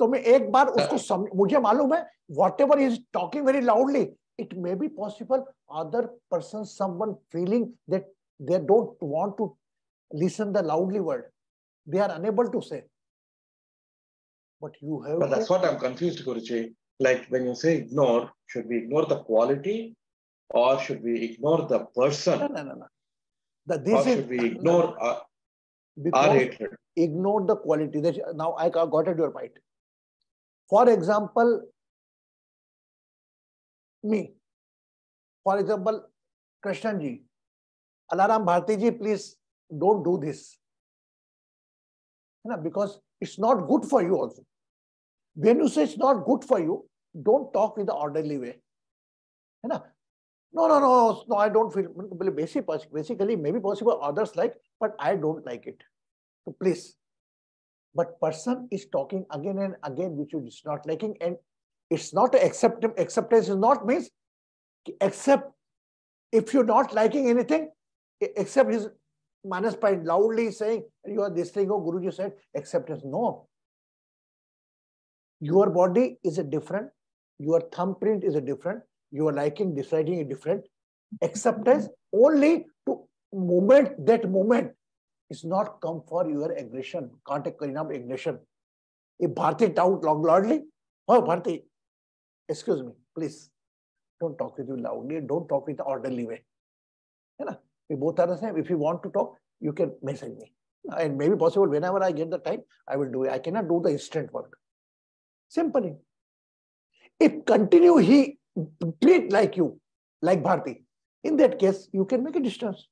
A: तो मैं एक बार उसको सम, मुझे मालूम है whatever is talking very loudly it may be possible other person someone feeling that they don't want to listen the loudly word they are unable to say but you have
H: But that's what I'm confused, Guruji. Like when you say ignore, should we ignore the quality or should we ignore the person?
A: no no no no the, this
H: Or
A: this is
H: should we ignore
A: no,
H: our, our hatred?
A: ignore the quality that now i got at your point For example, me. For example, Krishna ji, Alaram Bharti ji, please don't do this. Because it's not good for you also. When you say it's not good for you, don't talk in the orderly way. No, no, no, no, I don't feel basically, basically maybe possible others like, but I don't like it. So please, but person is talking again and again which you is not liking and it's not accept acceptance is not means accept if you're not liking anything a- accept his minus point loudly saying you are this thing oh guruji said acceptance no. Your body is a different your thumbprint is a different your liking disliking is different. Acceptance only to moment that moment is not come for your aggression can't take Karinam aggression. If bharti long loudly oh bharti excuse me please don't talk with you loudly don't talk with the orderly way. You know we both are the same. If you want to talk you can message me. And maybe possible whenever i get the time i will do it. I cannot do the instant work. Simply. If continue he treat like you, like Bharti, in that case, you can make a distance.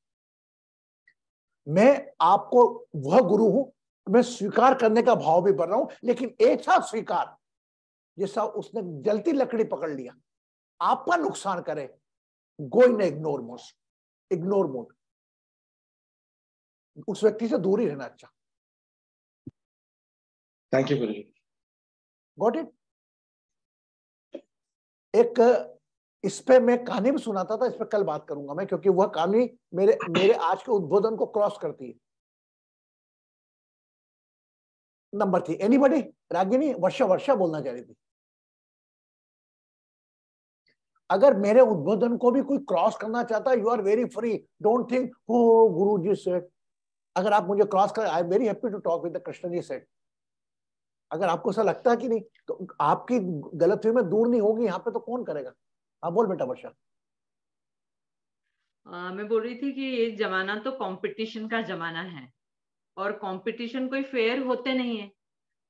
A: मैं आपको वह गुरु हूँ मैं स्वीकार करने का भाव भी बन रहा हूँ लेकिन ऐसा स्वीकार जैसा उसने जलती लकड़ी पकड़ लिया। आपका नुकसान करे। Go in ignore mode ignore mode उस व्यक्ति से दूर ही रहना अच्छा।
H: Thank you Guru
A: got it एक इस पे मैं कहानी भी सुनाता था, इस पे कल बात करूँगा मैं, क्योंकि वह कहानी मेरे मेरे आज के उद्बोधन को क्रॉस करती है। Number three anybody Ragini, Varsha Varsha बोलना चाह रही थी। अगर मेरे उद्बोधन को भी कोई क्रॉस करना चाहता है you are very free don't think हो गुरु जी सेट अगर आप मुझे क्रॉस कर I am very happy to talk with Krishna ji set अगर आपको ऐसा लगता है कि नहीं तो आपकी गलतफहमी दूर नहीं होगी, यहाँ पे तो कौन करेगा? आप बोल बेटा वर्षा।
L: मैं बोल रही थी कि ये जमाना तो कंपटीशन का जमाना है और कंपटीशन कोई फेयर होते नहीं है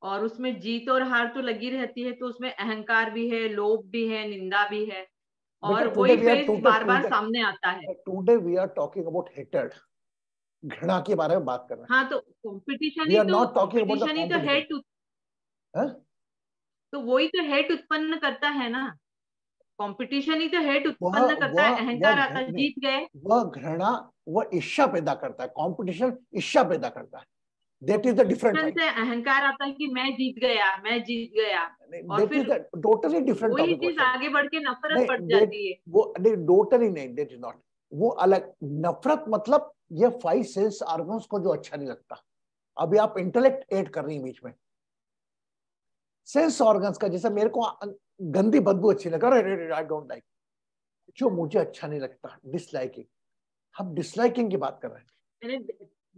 L: और उसमें जीत और हार तो लगी रहती है तो उसमें अहंकार भी है लोभ भी है निंदा भी है और वही फेस बार बार सामने आता है।
A: Today we are talking about hated घृणा के बारे में बात कर रहे
L: हैं हाँ तो कंपटीशन ही तो कंपटीशन ही तो हेट तो वही तो हेट उत्पन्न करता है ना। कंपटीशन ही तो हेट उत्पन्न करता है अहंकार आता है जीत गए।
A: वह घृणा वह ईर्षा पैदा करता है कंपटीशन ईर्षा पैदा करता है। दैट इज़ द डिफरेंट
L: अहंकार आता है कि मैं जीत गया मैं जीत गया।
A: और फिर टोटली डिफरेंट
L: वही चीज़ आगे बढ़ के नफरत बढ़ जाती है।
A: वो नहीं टोटली नहीं दैट इज़ नॉट वो अलग नफरत मतलब ये फाइव सेंस ऑर्गन्स को जो अच्छा नहीं लगता। अभी आप इंटेलेक्ट एड कर रही हैं बीच में। सेंस ऑर्गन्स का जैसे मेरे को गंदी बदबू अच्छी लगा आई डोंट लाइक जो मुझे अच्छा नहीं लगता डिसलाइकिंग हम डिसलाइकिंग की बात कर रहे
L: हैं।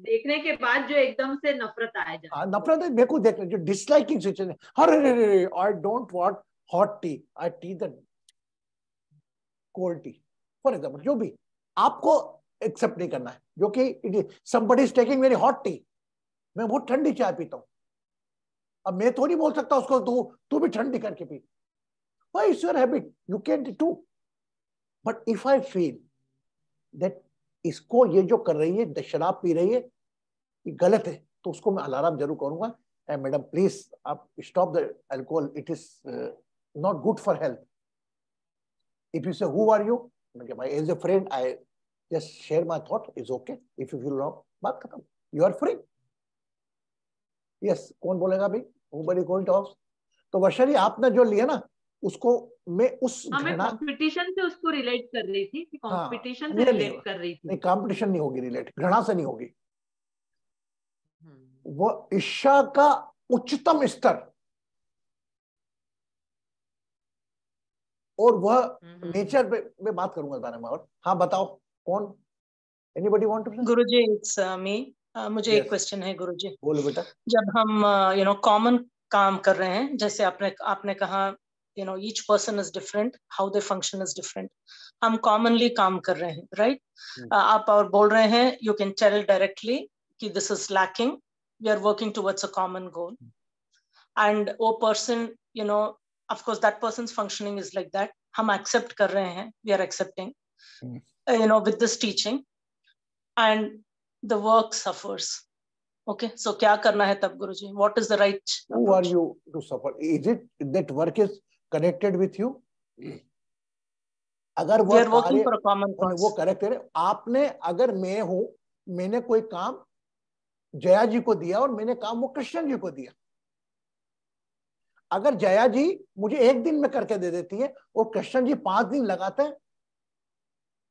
L: देखने के बाद जो एकदम से नफरत आ जाए
A: हाँ नफरत मेरे को देखने जो डिसलाइकिंग सिचुएशन अरे I don't want hot tea I tea the cold tea for example जो भी आपको एक्सेप्ट नहीं करना है। जो कि somebody is taking very hot tea मैं बहुत ठंडी चाय पीता हूँ। अब मैं तो नहीं बोल सकता उसको तू तू भी ठंडी करके पी। Why is your habit? You can't do. But if I feel that इसको ये जो कर रही है शराब पी रही है ये गलत है तो उसको मैं अलार्म ज़रूर करूँगा मैडम प्लीज़ आप stop the alcohol it is not good for health if you say who are you okay my as a friend i just share my thought is okay if you feel wrong बात खत्म you are free yes कौन बोलेगा भाई nobody going to house तो वर्षा जी आपने जो लिया ना उसको मैं उस
L: हाँ, मैं कंपटीशन से उसको रिलेट कर रही थी कंपटीशन हाँ, से रिलेट कर रही थी।
A: नहीं कंपटीशन नहीं होगी रिलेट घृणा से नहीं होगी। हम्म। वो ईर्षा का उच्चतम स्तर। और वह नेचर हम्म। पे मैं बात करूँगा इस बारे में और। हाँ बताओ कौन? Anybody want to
M: Guruji it's me मुझे yes. एक क्वेश्चन है गुरुजी।
A: बोलो बेटा।
M: जब हम यू नो कॉमन काम कर रहे हैं जैसे आपने आपने कहा you know each person is different how they function is different हम commonly काम कर रहे हैं right hmm. uh, आप और बोल रहे हैं you can tell directly कि this is lacking we are working towards a common goal hmm. and वो person you know of course that person's functioning is like that हम accept कर रहे हैं we are accepting hmm. uh, you know with this teaching and the work suffers okay so क्या करना है तब गुरुजी what is the right
A: who approach? are you to suffer is it that work is connected with you अगर वो वो correct है आपने अगर मैं हूँ मैंने कोई काम जया जी को दिया और मैंने काम वो कृष्ण जी को दिया। अगर जया जी मुझे एक दिन में करके दे देती है और कृष्ण जी पाँच दिन लगाते हैं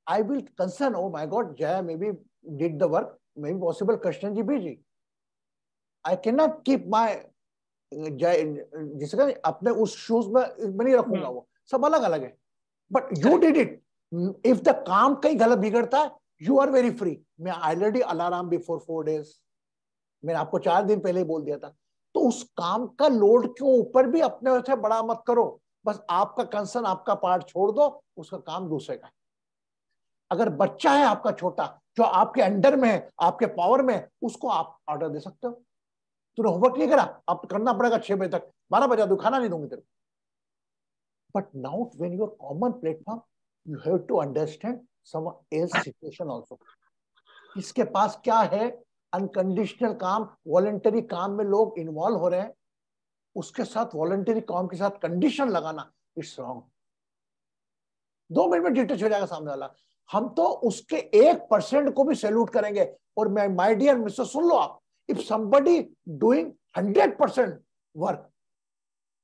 A: I will concern oh my God Jaya maybe did the work may be possible Krishna ji busy I can not keep my जिसका अपने उस शूज़ में नहीं रखूँगा हम्म। वो। सब अलग अलग है। But you did it if the काम कहीं गलत बिगड़ता है यू आर वेरी फ्री मैं already alarm before four days मैंने आपको चार दिन पहले ही बोल दिया था। तो उस काम का लोड के ऊपर भी अपने से बड़ा मत करो। बस आपका कंसर्न आपका पार्ट छोड़ दो उसका काम दूसरे का अगर बच्चा है आपका छोटा जो आपके अंडर में है आपके पावर में उसको आप ऑर्डर दे सकते हो। तूने होमवर्क नहीं करा? अब करना पड़ेगा छह बजे तक। बारह बजा दू खाना नहीं दूँगी तेरे but now when your common platform you have to understand some situation also इसके पास क्या है? अनकंडीशनल काम वॉलेंटरी काम में लोग इन्वॉल्व हो रहे हैं। उसके साथ वॉलेंटरी काम के साथ कंडीशन लगाना इट्स रॉन्ग दो मिनट में डिटेच हो जाएगा सामने वाला। हम तो उसके एक परसेंट को भी सैल्यूट करेंगे। और मैं माय डियर मिस्टर सुन लो आप। If somebody doing hundred percent work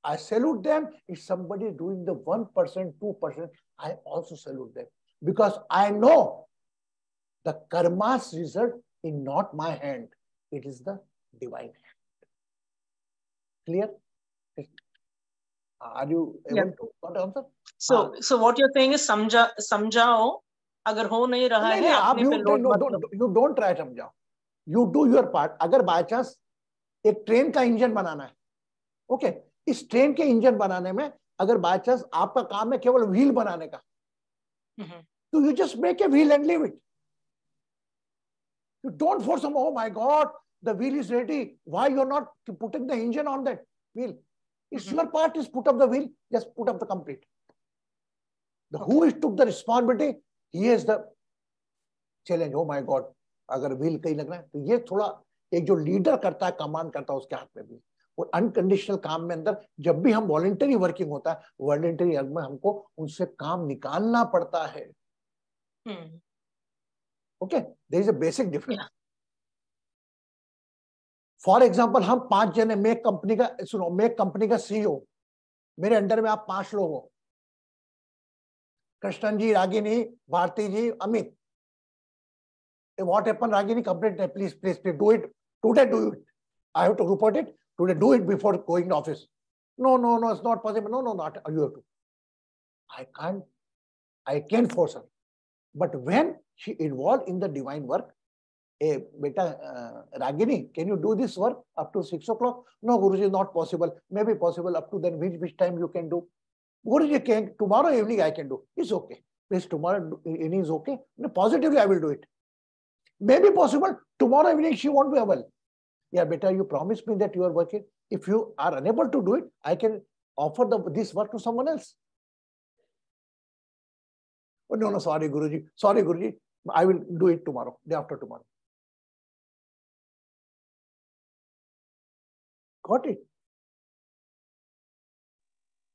A: I salute them. If somebody doing the 1%, 2%, I also salute them. Because I know the karma's result in not my hand. It is the divine hand. Clear? Are you able
M: Yeah.
A: to got answer?
M: So,
A: हाँ.
M: so what you're saying is समझा समझाओ अगर हो नहीं रहा
A: नहीं,
M: है
A: नहीं, आप
M: अपने
A: you
M: पे
A: don't,
M: लोड
A: no,
M: मत
A: don't,
M: करो
A: you don't try समझाओ यू डू योर पार्ट अगर बाय चांस एक ट्रेन का इंजन बनाना है। Okay okay? इस ट्रेन के इंजन बनाने में अगर बाय चांस आपका काम है केवल व्हील बनाने का।
M: mm-hmm.
A: तो you just make a wheel and leave it you don't force some oh my God the wheel is ready why you are not putting the engine on that wheel it's your part is put up the wheel just put up the complete the who is took the responsibility he has the challenge oh my God अगर wheel कहीं लग रहा है तो ये थोड़ा एक जो लीडर करता है कमांड करता है उसके हाथ में भी। और अनकंडीशनल काम में अंदर जब भी हम वॉलेंटरी वर्किंग होता है वॉलेंटरी वर्क में हमको उनसे काम निकालना पड़ता है। Okay there is a basic difference for example हम पाँच जने मेक कंपनी का सुनो मेक कंपनी का सीईओ मेरे अंडर में आप पाँच लोग हो। कृष्णन जी रागिनी भारती जी Amit. What happened ragini complained please please please do it. Today do it. I have to report it. Today do it before going to office. No no no it's not possible. No no not you have to. I can't i can't force her. But when she involved in the divine work hey beta uh, ragini can you do this work up to six o'clock? No guruji not possible. Maybe possible up to then which which time you can do. Guruji can tomorrow evening i can do. It's okay. Please tomorrow evening is okay. No, positively i will do it Maybe possible tomorrow evening she won't be available. Yeah, beta, you promise me that you are working. If you are unable to do it, I can offer the, this work to someone else. Oh, no, no, sorry, Guruji. Sorry, Guruji. I will do it tomorrow, day after tomorrow. Got it?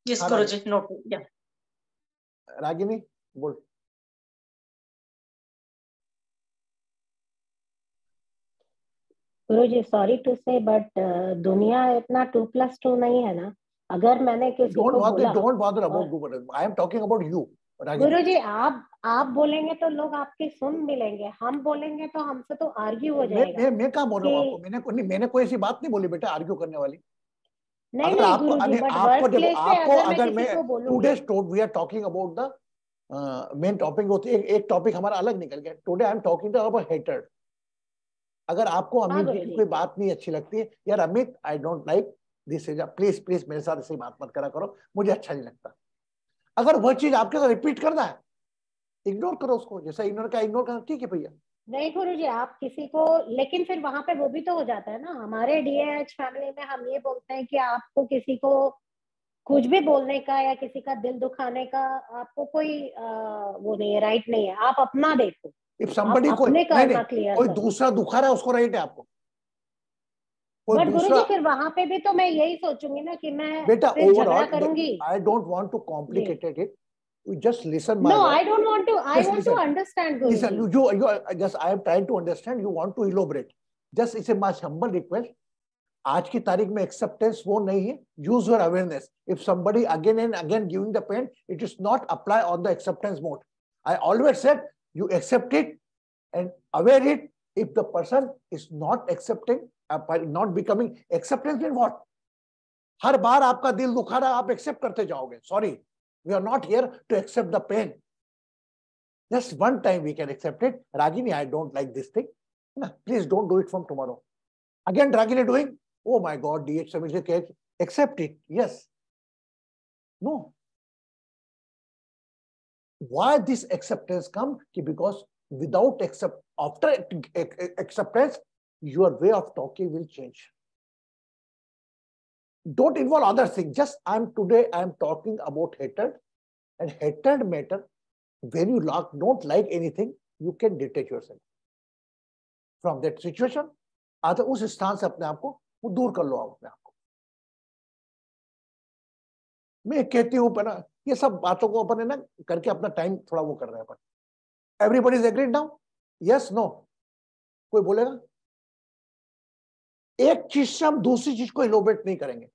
M: Yes, Guruji. No, yeah.
A: Ragini, bold.
C: Guru ji sorry to say but दुनिया इतना two plus two नहीं है ना। अगर मैंने किसी
A: don't
C: को
A: bother don't bother about
C: और-
A: i am talking about you
C: गुरु जी आप आप बोलेंगे तो लोग आपकी सुन भी लेंगे। हम बोलेंगे तो हमसे तो आर्ग्यू हो जाएगा।
A: मैं मैं कहा बोल रहा हूँ आपको? मैंने को नहीं मैंने कोई ऐसी बात नहीं बोली बेटा आर्ग्यू करने वाली।
C: नहीं
A: अगर
C: नहीं
A: आपको
C: गुरु जी
A: अरे
C: बट
A: आपको
C: अगर मैं
A: to top we are talking about the main topic होती है एक, एक टॉपिक हमारा अलग निकल गया। Today I am talking about hatred अगर आपको
C: हाँ
A: अमित जी की कोई बात नहीं अच्छी लगती है यार Amit I don't like this is please please मेरे साथ ऐसी बात मत करा करो मुझे अच्छा नहीं लगता। अगर वह चीज़ आपके साथ रिपीट करना है इग्नोर करो उसको जैसा इग्नोर का इग्नोर करना ठीक है भैया?
C: नहीं गुरु जी आप किसी को लेकिन फिर वहाँ पे वो भी तो हो जाता है ना हमारे डीएच फैमिली में हम ये बोलते हैं कि आपको किसी को कुछ भी बोलने का या किसी का दिल दुखाने का आपको कोई आ, वो नहीं है राइट नहीं है आप अपना देखो।
A: इफ़ समबडी कोई नहीं, कोई दूसरा दुखा रहा उसको राइट है आपको।
C: बट फिर वहाँ पे भी तो मैं यही सोचूँगी ना कि मैं
A: बेटा की तारीख में एक्सेप्टेंस वो नहीं है. Use your awareness if somebody again and again giving the pain it is not apply on the acceptance mode I always said you accept it and aware it if the person is not accepting uh, not becoming acceptance mean what हर बार आपका दिल दुखा रहा है आप accept करते जाओगे sorry we are not here to accept the pain just one time we can accept it ragini i don't like this thing no, please don't do it from tomorrow again ragini doing oh my god dh Samir can accept it yes no Why this acceptance come Ki because without accept after ac- ac- acceptance your way of talking will change don't involve other things just i'm today i'm talking about hatred and hatred matter when you like, don't like anything, you can detach yourself from that situation आता उस स्थान से अपने आप को वो दूर कर लो आप अपने आप को मैं कहती हूँ ये सब बातों को अपन है ना करके अपना टाइम थोड़ा वो कर रहे हैं अपन। Everybody is agreed now yes no कोई बोलेगा एक चीज़ से हम दूसरी चीज़ को इनोवेट नहीं करेंगे।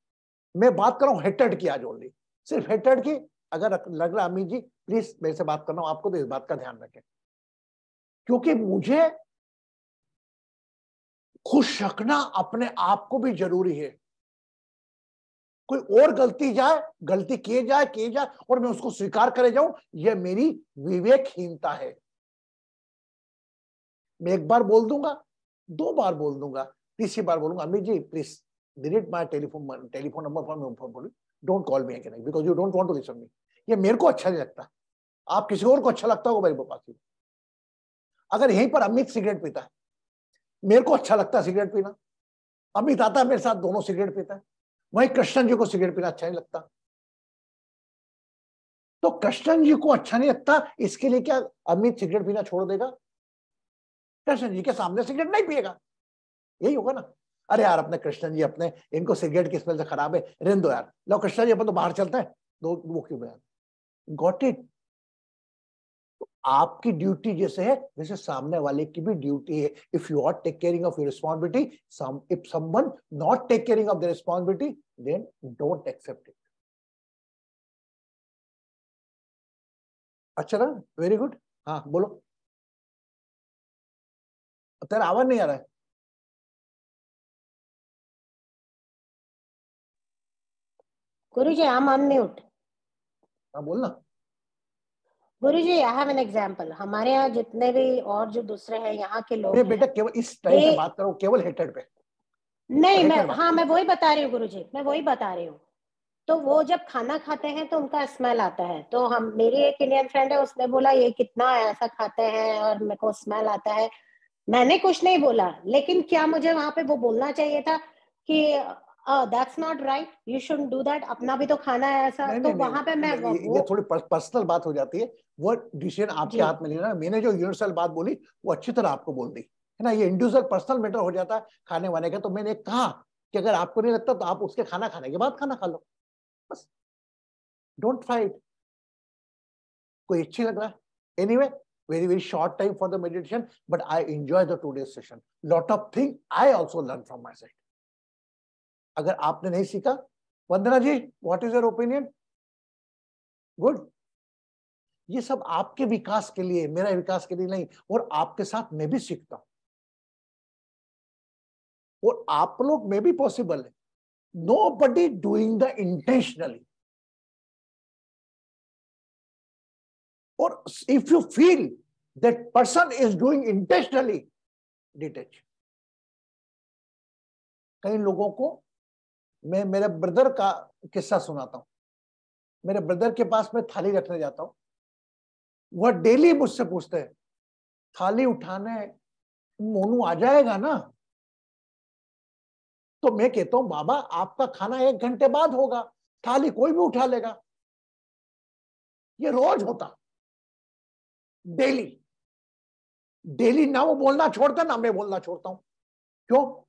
A: मैं बात कर रहा हूँ हेटेड की आज ओनली सिर्फ़ हेटेड की? अगर लग रहा अमित जी प्लीज़ मेरे से बात करना हूँ आपको तो इस बात का ध्यान रखें। क्योंकि मुझे खुश रखना अपने आप को भी ज़रूरी है। कोई और गलती जाए, गलती किए जाए किए जाए, और मैं उसको स्वीकार करे जाऊँ, यह मेरी विवेकहीनता है। मैं एक बार बोल दूँगा, दो बार बोल दूँगा, तीसरी बार बोलूँगा Amit ji please delete my telephone telephone number for don't call me again because you don't want to listen me ये मेरे को अच्छा नहीं लगता। आप किसी और को अच्छा लगता होगा मेरे पास अगर यहीं पर अमित सिगरेट पीता है, मेरे को अच्छा लगता है सिगरेट पीना। अमित आता है मेरे साथ, दोनों सिगरेट पीता है। वही कृष्ण जी को सिगरेट पीना अच्छा नहीं लगता। तो कृष्ण जी को अच्छा नहीं लगता, इसके लिए क्या अमित सिगरेट पीना छोड़ देगा? कृष्ण जी के सामने सिगरेट नहीं पिएगा। यही होगा ना। अरे यार, अपने कृष्ण जी, अपने, इनको सिगरेट की स्मेल से खराब है। रेन दो यार, लो कृष्ण जी, अपन तो बाहर चलते हैं। दो वो क्यों गॉट इट आपकी ड्यूटी जैसे है वैसे सामने वाले की भी ड्यूटी है। If you are take caring of your responsibility some if someone not take caring of the responsibility then don't accept it अच्छा ना? वेरी गुड हाँ बोलो। तेरा आवाज़ नहीं आ रहा है।
C: गुरु जी आई एम अनम्यूट
A: हाँ बोलना।
C: गुरु जी आई हैव एन एग्जांपल हमारे यहाँ जितने भी और जो दूसरे हैं यहाँ के लोग
A: बेटा केवल इस टाइम पे बात करो केवल हेटेड पे।
C: नहीं मैं हाँ मैं वही बता रही हूँ गुरु जी मैं वही बता रही हूँ। तो वो जब खाना खाते हैं तो उनका स्मेल आता है। तो हम मेरी एक इंडियन फ्रेंड है उसने बोला ये कितना ऐसा खाते हैं और मेरे को स्मेल आता है। मैंने कुछ नहीं बोला लेकिन क्या मुझे वहाँ पे वो बोलना चाहिए था कि that's not right you should do that अपना भी तो खाना है ऐसा.
A: नहीं,
C: तो
A: नहीं,
C: वहाँ पे मैं
A: ये,
C: वो
A: ये थोड़ी पर्सनल बात हो जाती है। वो डिसीज़न आपके हाथ में लेना। मैंने जो यूनिवर्सल बात बोली वो अच्छी तरह आपको बोल दी। है ना? ये इंडिविजुअल पर्सनल मैटर हो जाता है खाने वाने का। तो मैंने कहा कि अगर आपको नहीं लगता तो आप उसके खाना खाने के बाद खाना खा लो। बस। डोंट फाइट कोई अच्छी लग रहा है? Anyway very very short time for the meditation but i enjoy the two days session. Lot of thing i also learn from my side. अगर आपने नहीं सीखा, Vandana ji what is your opinion good ये सब आपके विकास के लिए, मेरा विकास के लिए नहीं, और आपके साथ मैं भी सीखता हूँ। और आप लोग में भी पॉसिबल है। Nobody doing the intentionally और if you feel that person is doing intentionally detach कई लोगों को मैं मेरे ब्रदर का किस्सा सुनाता हूँ। मेरे ब्रदर के पास मैं थाली रखने जाता हूँ। वह डेली मुझसे पूछते हैं, थाली उठाने मोनू आ जाएगा ना? तो मैं कहता हूँ, बाबा, आपका खाना एक घंटे बाद होगा, थाली कोई भी उठा लेगा। ये रोज होता। डेली डेली ना वो बोलना छोड़ता, ना मैं बोलना छोड़ता हूँ। क्यों?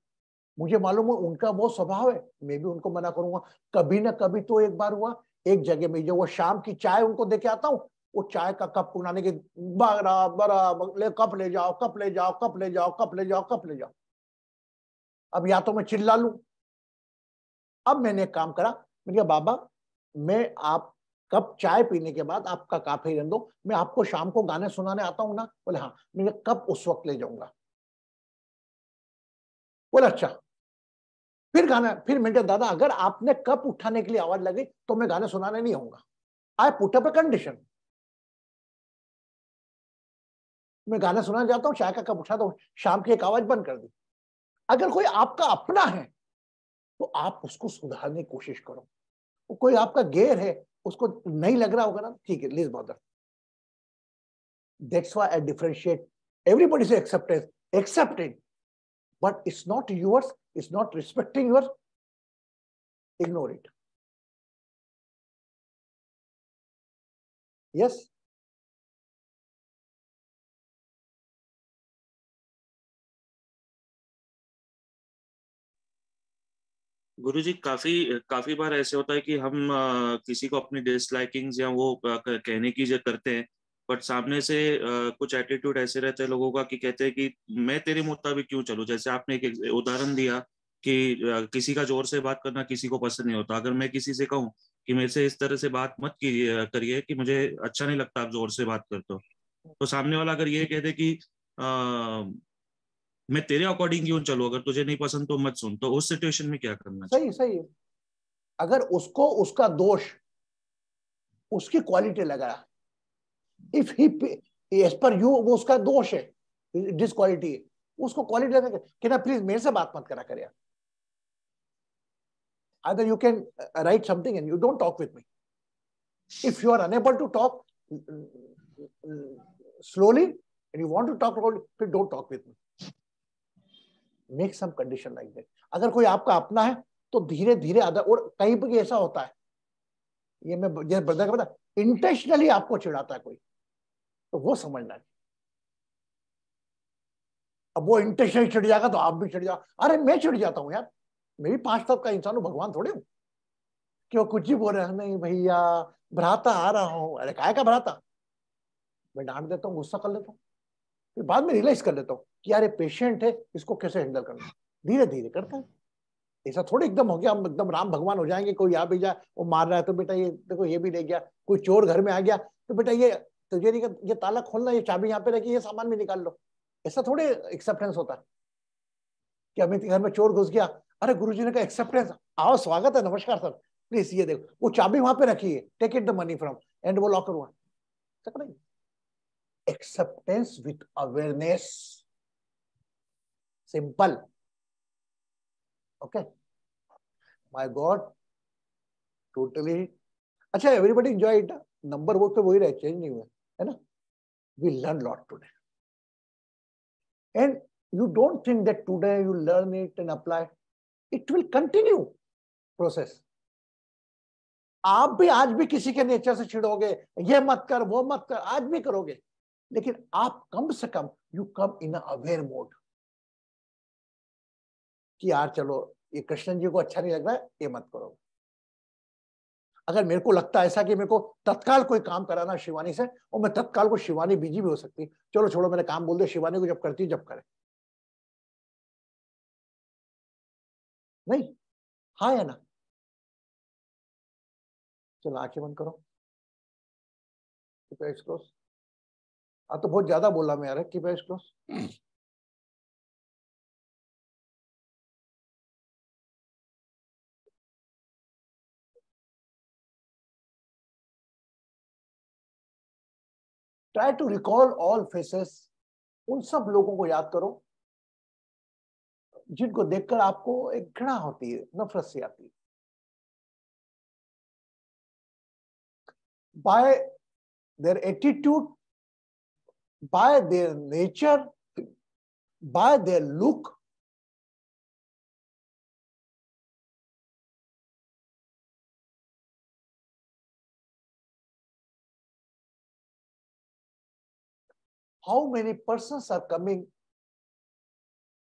A: मुझे मालूम है उनका वो स्वभाव है। मैं भी उनको मना करूँगा। कभी ना कभी तो एक बार हुआ, एक जगह में जो वो शाम की चाय उनको देके आता हूँ, वो चाय का कप उड़ाने के बरा बरा ले कप ले जाओ, कप ले जाओ, कप ले जाओ, कप ले जाओ, कप ले जाओ। अब या तो मैं चिल्ला लू। अब मैंने एक काम करा, मैंने कहा, बाबा, मैं आप कप चाय पीने के बाद आपका काफ़ी रहने दो। मैं आपको शाम को गाने सुनाने आता हूँ ना? बोले हाँ। मैंने कब उस वक्त ले जाऊँगा। बोले अच्छा। फिर गाना फिर मैंने कहा दादा अगर आपने कप उठाने के लिए आवाज़ लगी तो मैं गाने सुनाने नहीं आऊँगा। आई पुट अप कंडीशन मैं गाना सुनाने जाता हूँ चाय का कप उठाता हूँ शाम की एक आवाज़ बंद कर दी। अगर कोई आपका अपना है तो आप उसको सुधारने की कोशिश करो। कोई आपका गेर है उसको नहीं लग रहा होगा ना ठीक है please bother why I differentiate everybody से accepted accepted but it's not yours, is not respecting your, ignore it. Yes?
D: गुरु जी काफ़ी काफ़ी बार ऐसे होता है कि हम आ, किसी को अपनी डिसलाइकिंग्स या वो आ, कहने की जो करते हैं बट सामने से कुछ एटीट्यूड ऐसे रहते हैं लोगों का कि कहते हैं कि मैं तेरे मुताबिक क्यों चलूँ? जैसे आपने एक उदाहरण दिया कि किसी का ज़ोर से बात करना किसी को पसंद नहीं होता। अगर मैं किसी से कहूँ कि मेरे से इस तरह से बात मत कीजिए करिए कि मुझे अच्छा नहीं लगता आप ज़ोर से बात करते हो। तो सामने वाला अगर ये कहते कि आ, मैं तेरे अकॉर्डिंग क्यों चलू? अगर तुझे नहीं पसंद तो मत सुन। तो उस सिचुएशन में क्या करना
A: सही सही। अगर उसको उसका दोष उसकी क्वालिटी लगा इफ़ ही एज पर यू वो उसका दोष है डिसक्वालिटी है। उसको क्वालिटी लगा कि ना प्लीज़ मेरे से बात मत करा कर यार can write something and you don't talk with me. If you are unable to talk, slowly, and you want to talk slowly, please don't talk with me. Make some condition like that अगर कोई आपका अपना है तो धीरे धीरे other, और कहीं पर ऐसा होता है। ये मैं बता इंटेंशनली आपको चिढ़ाता है कोई। तो वो समझना नहीं अब वो इंटेंशनली चिढ़ जाएगा तो आप भी चिढ़ जाओ। अरे मैं चिढ़ जाता हूँ यार। मैं भी पाँच तब का इंसान हूँ, भगवान थोड़े हूँ। क्यों कुछ ही बोल रहे हैं, नहीं भैया, भ्राता आ रहा हूँ। अरे काय का भ्राता? मैं डांट देता हूँ, गुस्सा कर लेता हूँ। फिर बाद में रियलाइज़ कर लेता हूँ कि यार ये पेशेंट है, इसको कैसे हैंडल करना धीरे धीरे करता है। ऐसा थोड़ी एकदम हो गया, हम एकदम राम भगवान हो जाएँगे, कोई आ भी जाए, वो मार रहा है तो बेटा ये देखो, ये भी ले गया, कोई चोर घर में आ गया तो बेटा ये तो ये नहीं ये ताला खोलना, ये चाबी यहाँ पे रखी, ये सामान भी निकाल लो। ऐसा थोड़े एक्सेप्टेंस होता है कि अमित घर में चोर घुस गया। अरे गुरु जी ने कहा एक्सेप्टेंस आओ, स्वागत है, नमस्कार सर। प्लीज़ ये देखो, वो चाबी वहाँ पे रखी है। Take it the money from and वो लॉकर हुआ। Acceptance with awareness simple okay my God totally अच्छा एवरीबडी एंजॉय इट नंबर वो तो वही रहे चेंज नहीं हुए। है ना? We learn lot today and you don't think that today you learn it and apply. It will continue process. आप भी आज भी किसी के नेचर से छिड़ोगे ये मत कर, वो मत कर, आज भी करोगे। लेकिन आप कम से कम you come in aware mode कि यार चलो, ये कृष्ण जी को अच्छा नहीं लग रहा है, ये मत करो। अगर मेरे को लगता है ऐसा कि मेरे को तत्काल कोई काम कराना शिवानी से, और मैं तत्काल को शिवानी बीजी भी हो सकती चलो छोड़ो, मैंने काम बोल दिया, शिवानी को जब करती जब करे। नहीं हाँ या ना? चलो, आँखें बंद करो। क्लोज हाँ तो बहुत ज़्यादा बोला मैं यार keep try to recall all faces उन सब लोगों को याद करो, जिनको देखकर आपको एक घृणा होती है, नफरत से आती है। By their attitude by their nature by their look how many persons are coming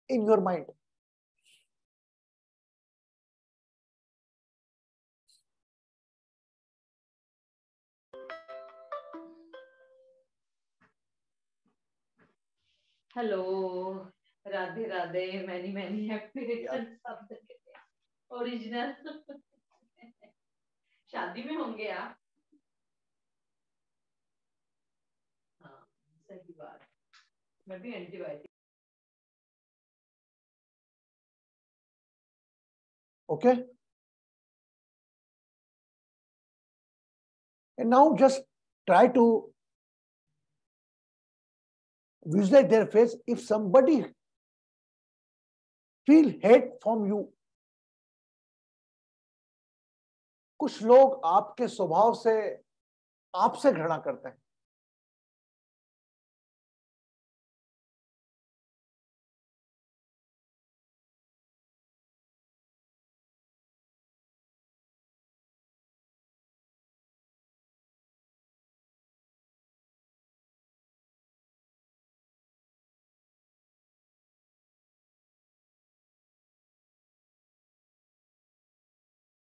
A: in your mind?
L: Hello Radhe Radhe many many happy original शादी में होंगे आप सही बात मैं भी antibiotic
A: okay and now just try to visualize their face if somebody feel hate from you कुछ लोग आपके स्वभाव से आपसे घृणा करते हैं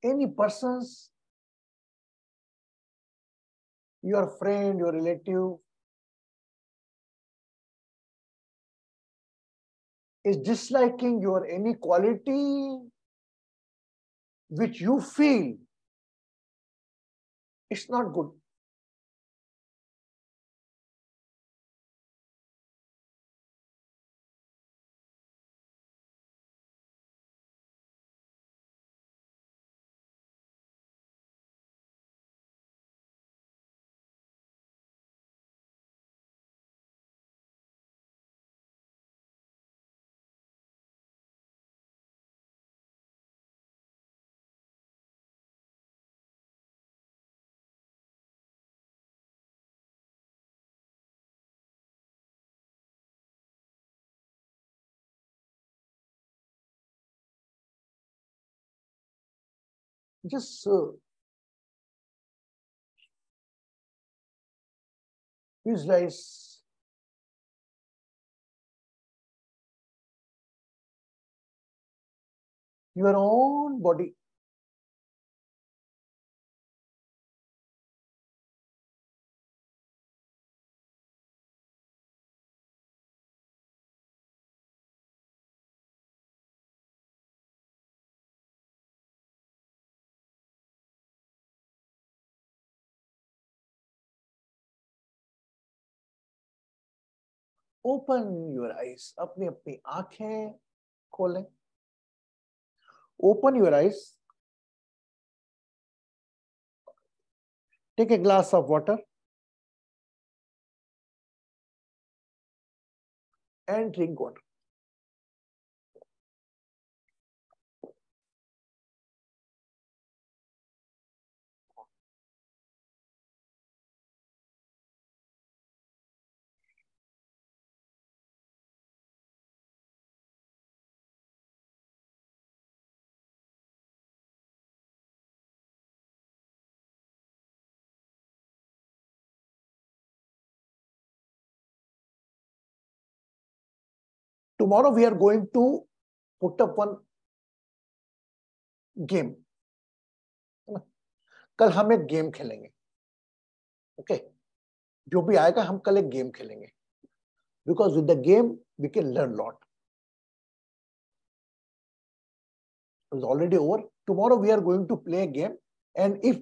A: any persons, your friend, your relative, is disliking your any quality which you feel it's not good. Just uh, visualize your own body open your eyes अपनी अपनी आँखें खोलें। Open your eyes take a glass of water. And drink water. Tomorrow we are going to put up one game. कल हम एक game खेलेंगे। Okay okay? जो भी आएगा हम कल एक गेम खेलेंगे। Because with the game we can learn lot is already over tomorrow we are going to play game and if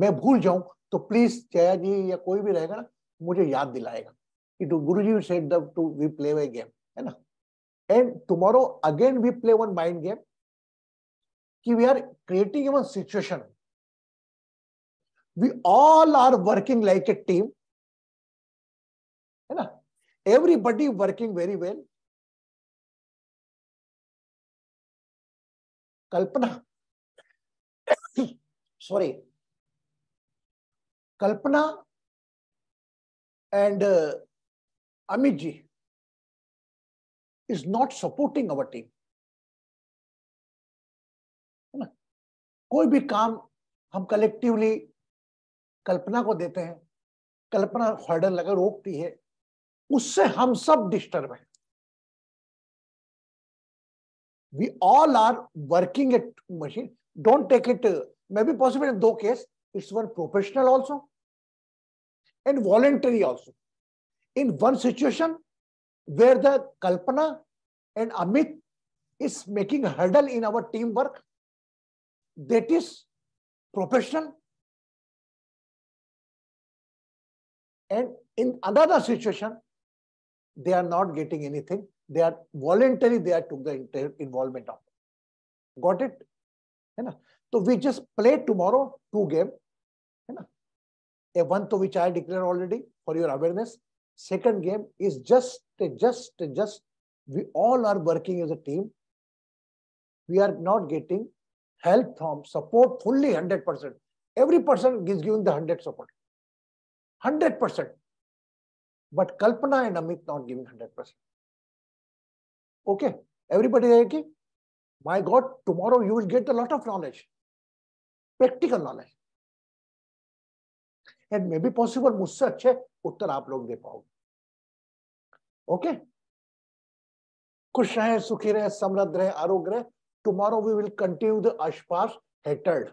A: मैं भूल जाऊँ तो प्लीज़ जया जी या कोई भी रहेगा ना मुझे याद दिलाएगा। कि गुरु जी that to we play a game, है ना? And tomorrow again we play one mind game कि we are creating one situation we all are working like a team है ना? Everybody working very well Kalpana. Sorry Kalpana and Amit ji. Is not supporting our team. है ना कोई भी काम हम collectively कल्पना को देते हैं कल्पना हर्डल लगा रोकती है उससे हम सब डिस्टर्ब हैं we all are working at machine don't take it uh, maybe possible in दो case it's one professional also and voluntary also in one situation where the Kalpana and Amit is making hurdle in our teamwork, that is professional. And in another situation, they are not getting anything. They are voluntary, they are took the involvement of. Got it? So we just play tomorrow two game. A one to which I declare already for your awareness. Second game is just, just, just, we all are working as a team. We are not getting help from support fully 100%. Every person is giving the 100 support. 100%. But Kalpana and Amit not giving 100%. Okay, everybody okay? My God, tomorrow you will get a lot of knowledge, practical knowledge. And maybe possible मुझसे अच्छे उत्तर आप लोग दे पाओगे okay खुश रहे सुखी रहे समृद्ध रहे आरोग्य रहे tomorrow we will continue the अशपास hatred